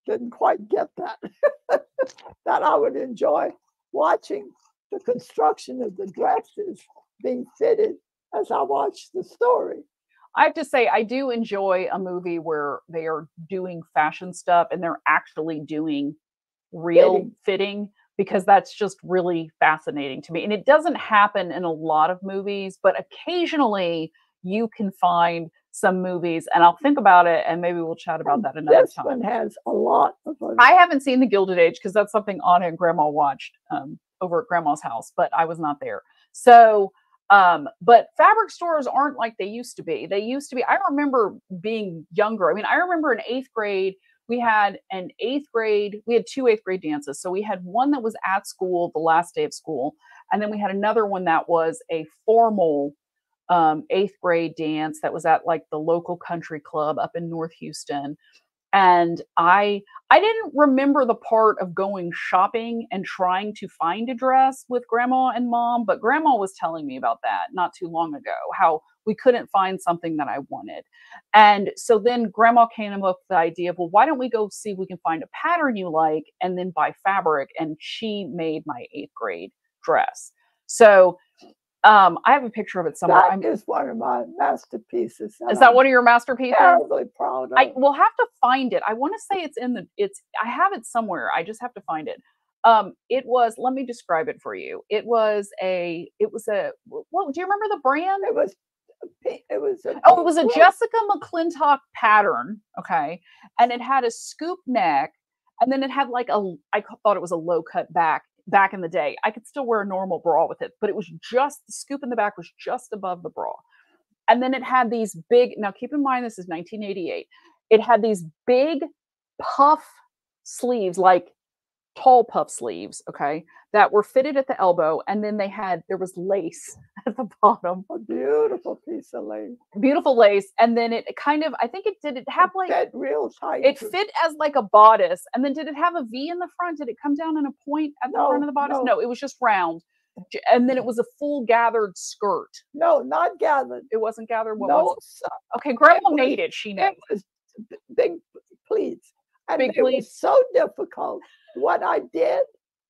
didn't quite get that. that I would enjoy watching the construction of the dresses being fitted as I watched the story. I have to say, I do enjoy a movie where they are doing fashion stuff and they're actually doing real Fitting. fitting. because that's just really fascinating to me. And it doesn't happen in a lot of movies, but occasionally you can find some movies, and I'll think about it and maybe we'll chat about And that another this time. one has a lot of I haven't seen the Gilded Age because that's something Anna and Grandma watched um, over at Grandma's house, but I was not there. So, um, but fabric stores aren't like they used to be. They used to be. I remember being younger. I mean, I remember in eighth grade we had an eighth grade. We had two eighth grade dances. So we had one that was at school the last day of school, and then we had another one that was a formal um, eighth grade dance that was at like the local country club up in North Houston. And I I didn't remember the part of going shopping and trying to find a dress with grandma and mom, but grandma was telling me about that not too long ago, how we couldn't find something that I wanted. And so then grandma came up with the idea of, well, why don't we go see if we can find a pattern you like and then buy fabric? And she made my eighth grade dress. So um, I have a picture of it somewhere. That I'm, is one of my masterpieces. is that I'm one of your masterpieces? terribly proud of? I will have to find it. I want to say it's in the it's I have it somewhere. I just have to find it. Um it was let me describe it for you. It was a it was a what do you remember the brand? it was it was a Oh, it was a pink Jessica McClintock pattern, okay? And it had a scoop neck and then it had like a I thought it was a low cut back back in the day. I could still wear a normal bra with it, but it was just the scoop in the back was just above the bra. And then it had these big now keep in mind this is 1988. It had these big puff sleeves like tall puff sleeves, okay, that were fitted at the elbow and then they had there was lace at the bottom a beautiful piece of lace. beautiful lace and then it kind of i think it did it have It like fit real tight. it fit as like a bodice and then did it have a v in the front did it come down in a point at the front of the bodice no. no it was just round and then it was a full gathered skirt No, not gathered. it wasn't gathered what no, was it okay grandma was- made it she knows it was big pleats. And Big it was pleats. so difficult. What I did,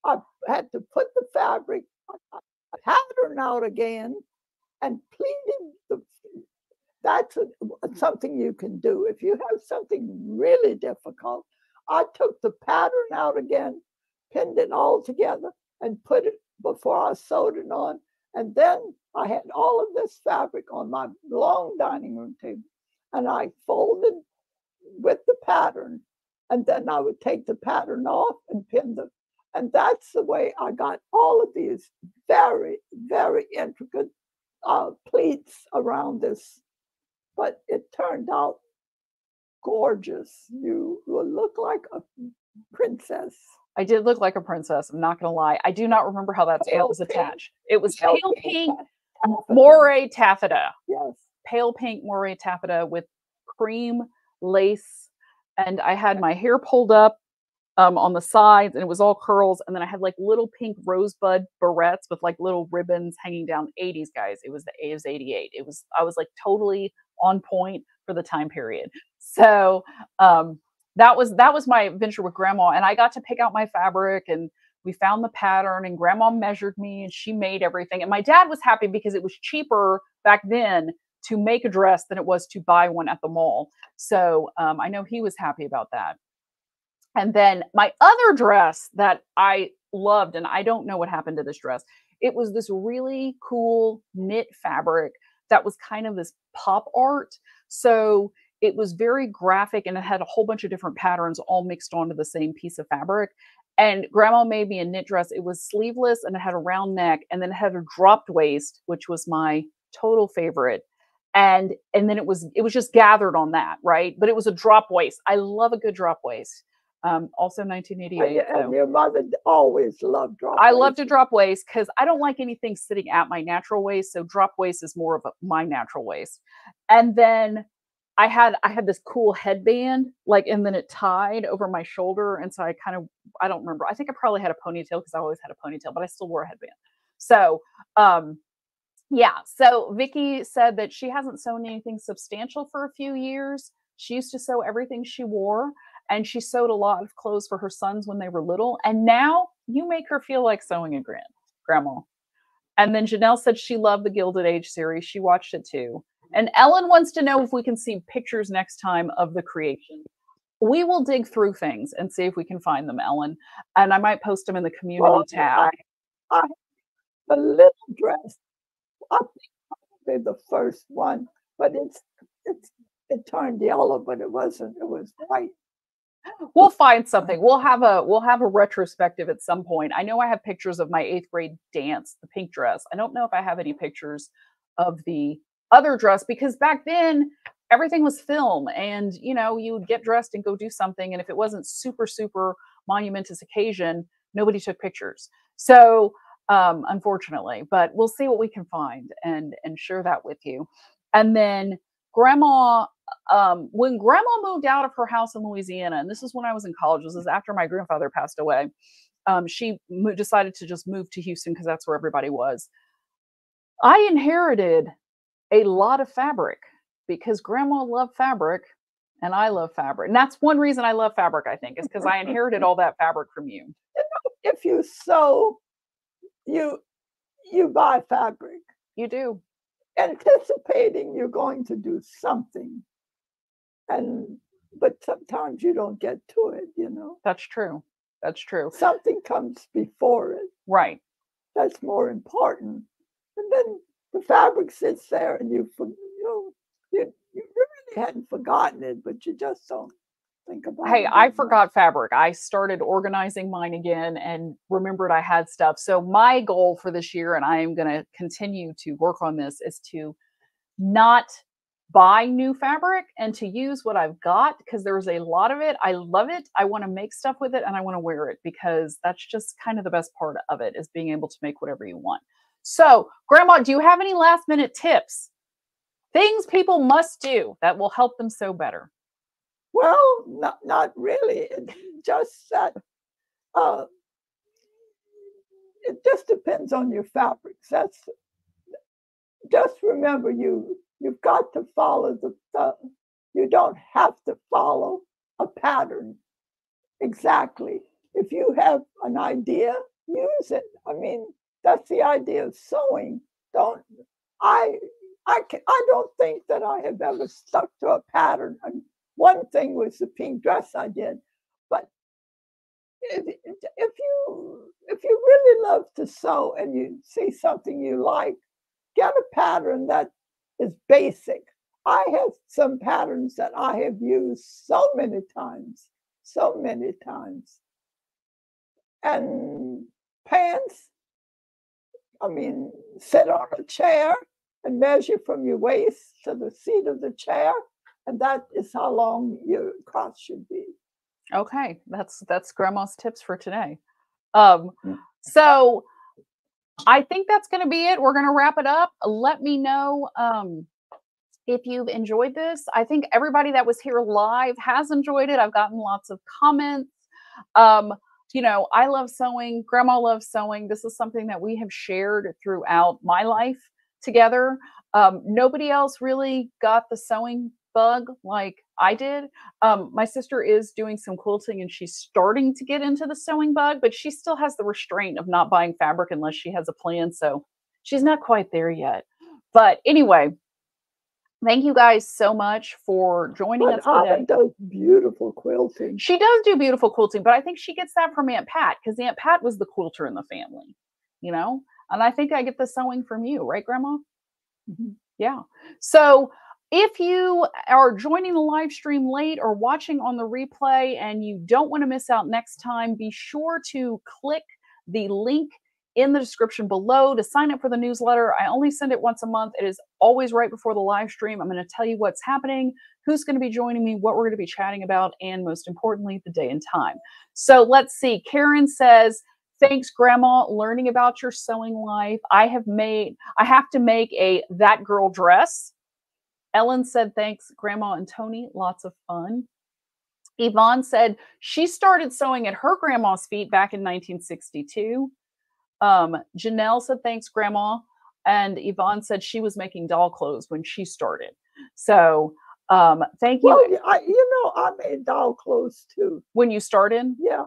I had to put the fabric pattern out again and pleated the that's a, something you can do. If you have something really difficult i took the pattern out again pinned it all together and put it before i sewed it on. And then i had all of this fabric on my long dining room table and i folded with the pattern and then i would take the pattern off and pin them. and that's the way i got all of these very very intricate uh, pleats around this. But it turned out gorgeous. You will look like a princess. I did look like a princess i'm not gonna lie. I do not remember how that Pale was pink. attached. It was Pale pale pink. taffeta. moire taffeta. Yes. Pale pink moire taffeta with cream lace and i had my hair pulled up um, on the sides and it was all curls and then i had like little pink rosebud barrettes with like little ribbons hanging down. 80s guys it was the it was 88 it was i was like totally on point for the time period. So um that was that was my adventure with grandma and i got to pick out my fabric and we found the pattern and grandma measured me and she made everything and my dad was happy because it was cheaper back then to make a dress than it was to buy one at the mall so um, i know he was happy about that and then my other dress that I loved, and I don't know what happened to this dress. It was this really cool knit fabric that was kind of this pop art. So it was very graphic and it had a whole bunch of different patterns all mixed onto the same piece of fabric. And grandma made me a knit dress. It was sleeveless and it had a round neck and then it had a dropped waist, which was my total favorite. And and then it was it was just gathered on that, right? But it was a drop waist. I love a good drop waist. Um, also 1988. And, and your mother always loved drop. I love to drop waist because I don't like anything sitting at my natural waist. So drop waist is more of a, my natural waist. And then I had I had this cool headband, like, and then it tied over my shoulder, and so I kind of I don't remember. I think I probably had a ponytail because I always had a ponytail, but I still wore a headband. So, um, yeah. So Vicky said that she hasn't sewn anything substantial for a few years. She used to sew everything she wore, and she sewed a lot of clothes for her sons when they were little. And now you make her feel like sewing again, Grandma. And then Janelle said she loved the Gilded Age series. She watched it too. And Ellen wants to know if we can see pictures next time of the creation. We will dig through things and see if we can find them, Ellen. And I might post them in the community well, tab. I, I, the little dress, Probably the first one, but it's it's it turned yellow, but it wasn't. It was white. We'll find something. We'll have a we'll have a retrospective at some point. I know I have pictures of my eighth grade dance, the pink dress. I don't know if I have any pictures of the other dress because back then everything was film and you know you would get dressed and go do something and if it wasn't super super monumentous occasion nobody took pictures so um unfortunately but we'll see what we can find and and share that with you and then grandma um when grandma moved out of her house in louisiana and this is when i was in college this is after my grandfather passed away um she mo- decided to just move to houston because that's where everybody was i inherited a lot of fabric because grandma loved fabric and I love fabric. And that's one reason I love fabric, I think, is because I inherited all that fabric from you. If you sew, you you buy fabric. You do. Anticipating you're going to do something. And but sometimes you don't get to it, you know. That's true. That's true. Something comes before it. Right. That's more important. And then the fabric sits there and you, you know, you, you really hadn't forgotten it, but you just don't think about hey. Hey, I forgot fabric. I started organizing mine again and remembered I had stuff. So my goal for this year, and I am going to continue to work on this, is to not buy new fabric and to use what I've got because there's a lot of it. I love it. I want to make stuff with it and I want to wear it because that's just kind of the best part of it is being able to make whatever you want. So, Grandma, do you have any last minute tips? Things people must do that will help them sew better. Well, not, not really. It just that uh, it just depends on your fabrics. That's just remember you you've got to follow the, the you don't have to follow a pattern exactly. If you have an idea, use it. I mean, that's the idea of sewing. Don't I? I can, I don't think that I have ever stuck to a pattern. And one thing was the pink dress I did, but if, if you if you really love to sew and you see something you like, get a pattern that is basic. I have some patterns that I have used so many times, so many times. And pants, I mean, sit on a chair and measure from your waist to the seat of the chair, and that is how long your cross should be. Okay, that's that's grandma's tips for today. Um, so I think that's going to be it. We're going to wrap it up. Let me know um, if you've enjoyed this. I think everybody that was here live has enjoyed it. I've gotten lots of comments. Um, you know, I love sewing, grandma loves sewing. This is something that we have shared throughout my life together. Um, nobody else really got the sewing bug like I did. Um, my sister is doing some quilting and she's starting to get into the sewing bug, but she still has the restraint of not buying fabric unless she has a plan. So she's not quite there yet. But anyway, Thank you guys so much for joining But us today. Anna does beautiful quilting. She does do beautiful quilting, but I think she gets that from Aunt Pat because Aunt Pat was the quilter in the family, you know? And I think I get the sewing from you, right, Grandma? Mhm. Yeah. So if you are joining the live stream late or watching on the replay and you don't want to miss out next time, be sure to click the link in the description below to sign up for the newsletter. I only send it once a month. It is always right before the live stream. I'm going to tell you what's happening, who's going to be joining me, what we're going to be chatting about, and most importantly, the day and time. So let's see. Karen says, Thanks, Grandma. Learning about your sewing life. I have made, I have to make a that girl dress. Ellen said, Thanks, Grandma and Tony. Lots of fun. Yvonne said she started sewing at her grandma's feet back in 1962. Um, Janelle said, Thanks, Grandma. And Yvonne said she was making doll clothes when she started. So um, thank you. Well, I, you know, I made doll clothes too. when you started, Yeah.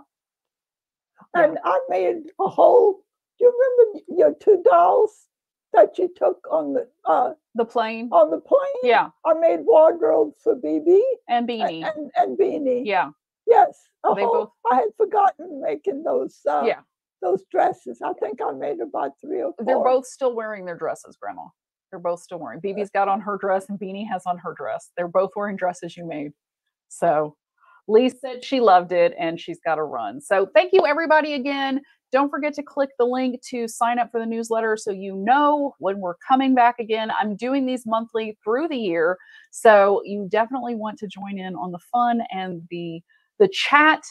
Yeah. And I made a whole. Do you remember your two dolls that you took on the uh, the plane. on the plane? Yeah. I made wardrobes for BB And beanie. and, and Beanie. Yeah. Yes. They whole- both- I had forgotten making those. Uh, Yeah. Those dresses. I think I made about three or 4 They're both still wearing their dresses, Grandma. They're both still wearing. BB's got on her dress and Beanie has on her dress. They're both wearing dresses you made. So Lee said she loved it and she's got to run. So thank you, everybody, again. Don't forget to click the link to sign up for the newsletter so you know when we're coming back again. I'm doing these monthly through the year. So you definitely want to join in on the fun and the the chat.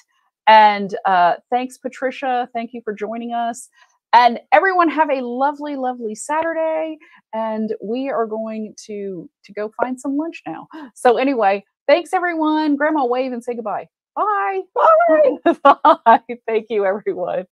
And uh, thanks, Patricia. Thank you for joining us. And everyone have a lovely, lovely Saturday. And we are going to to go find some lunch now. So anyway, thanks everyone. Grandma, wave and say goodbye. Bye. Bye. Bye. Thank you, everyone.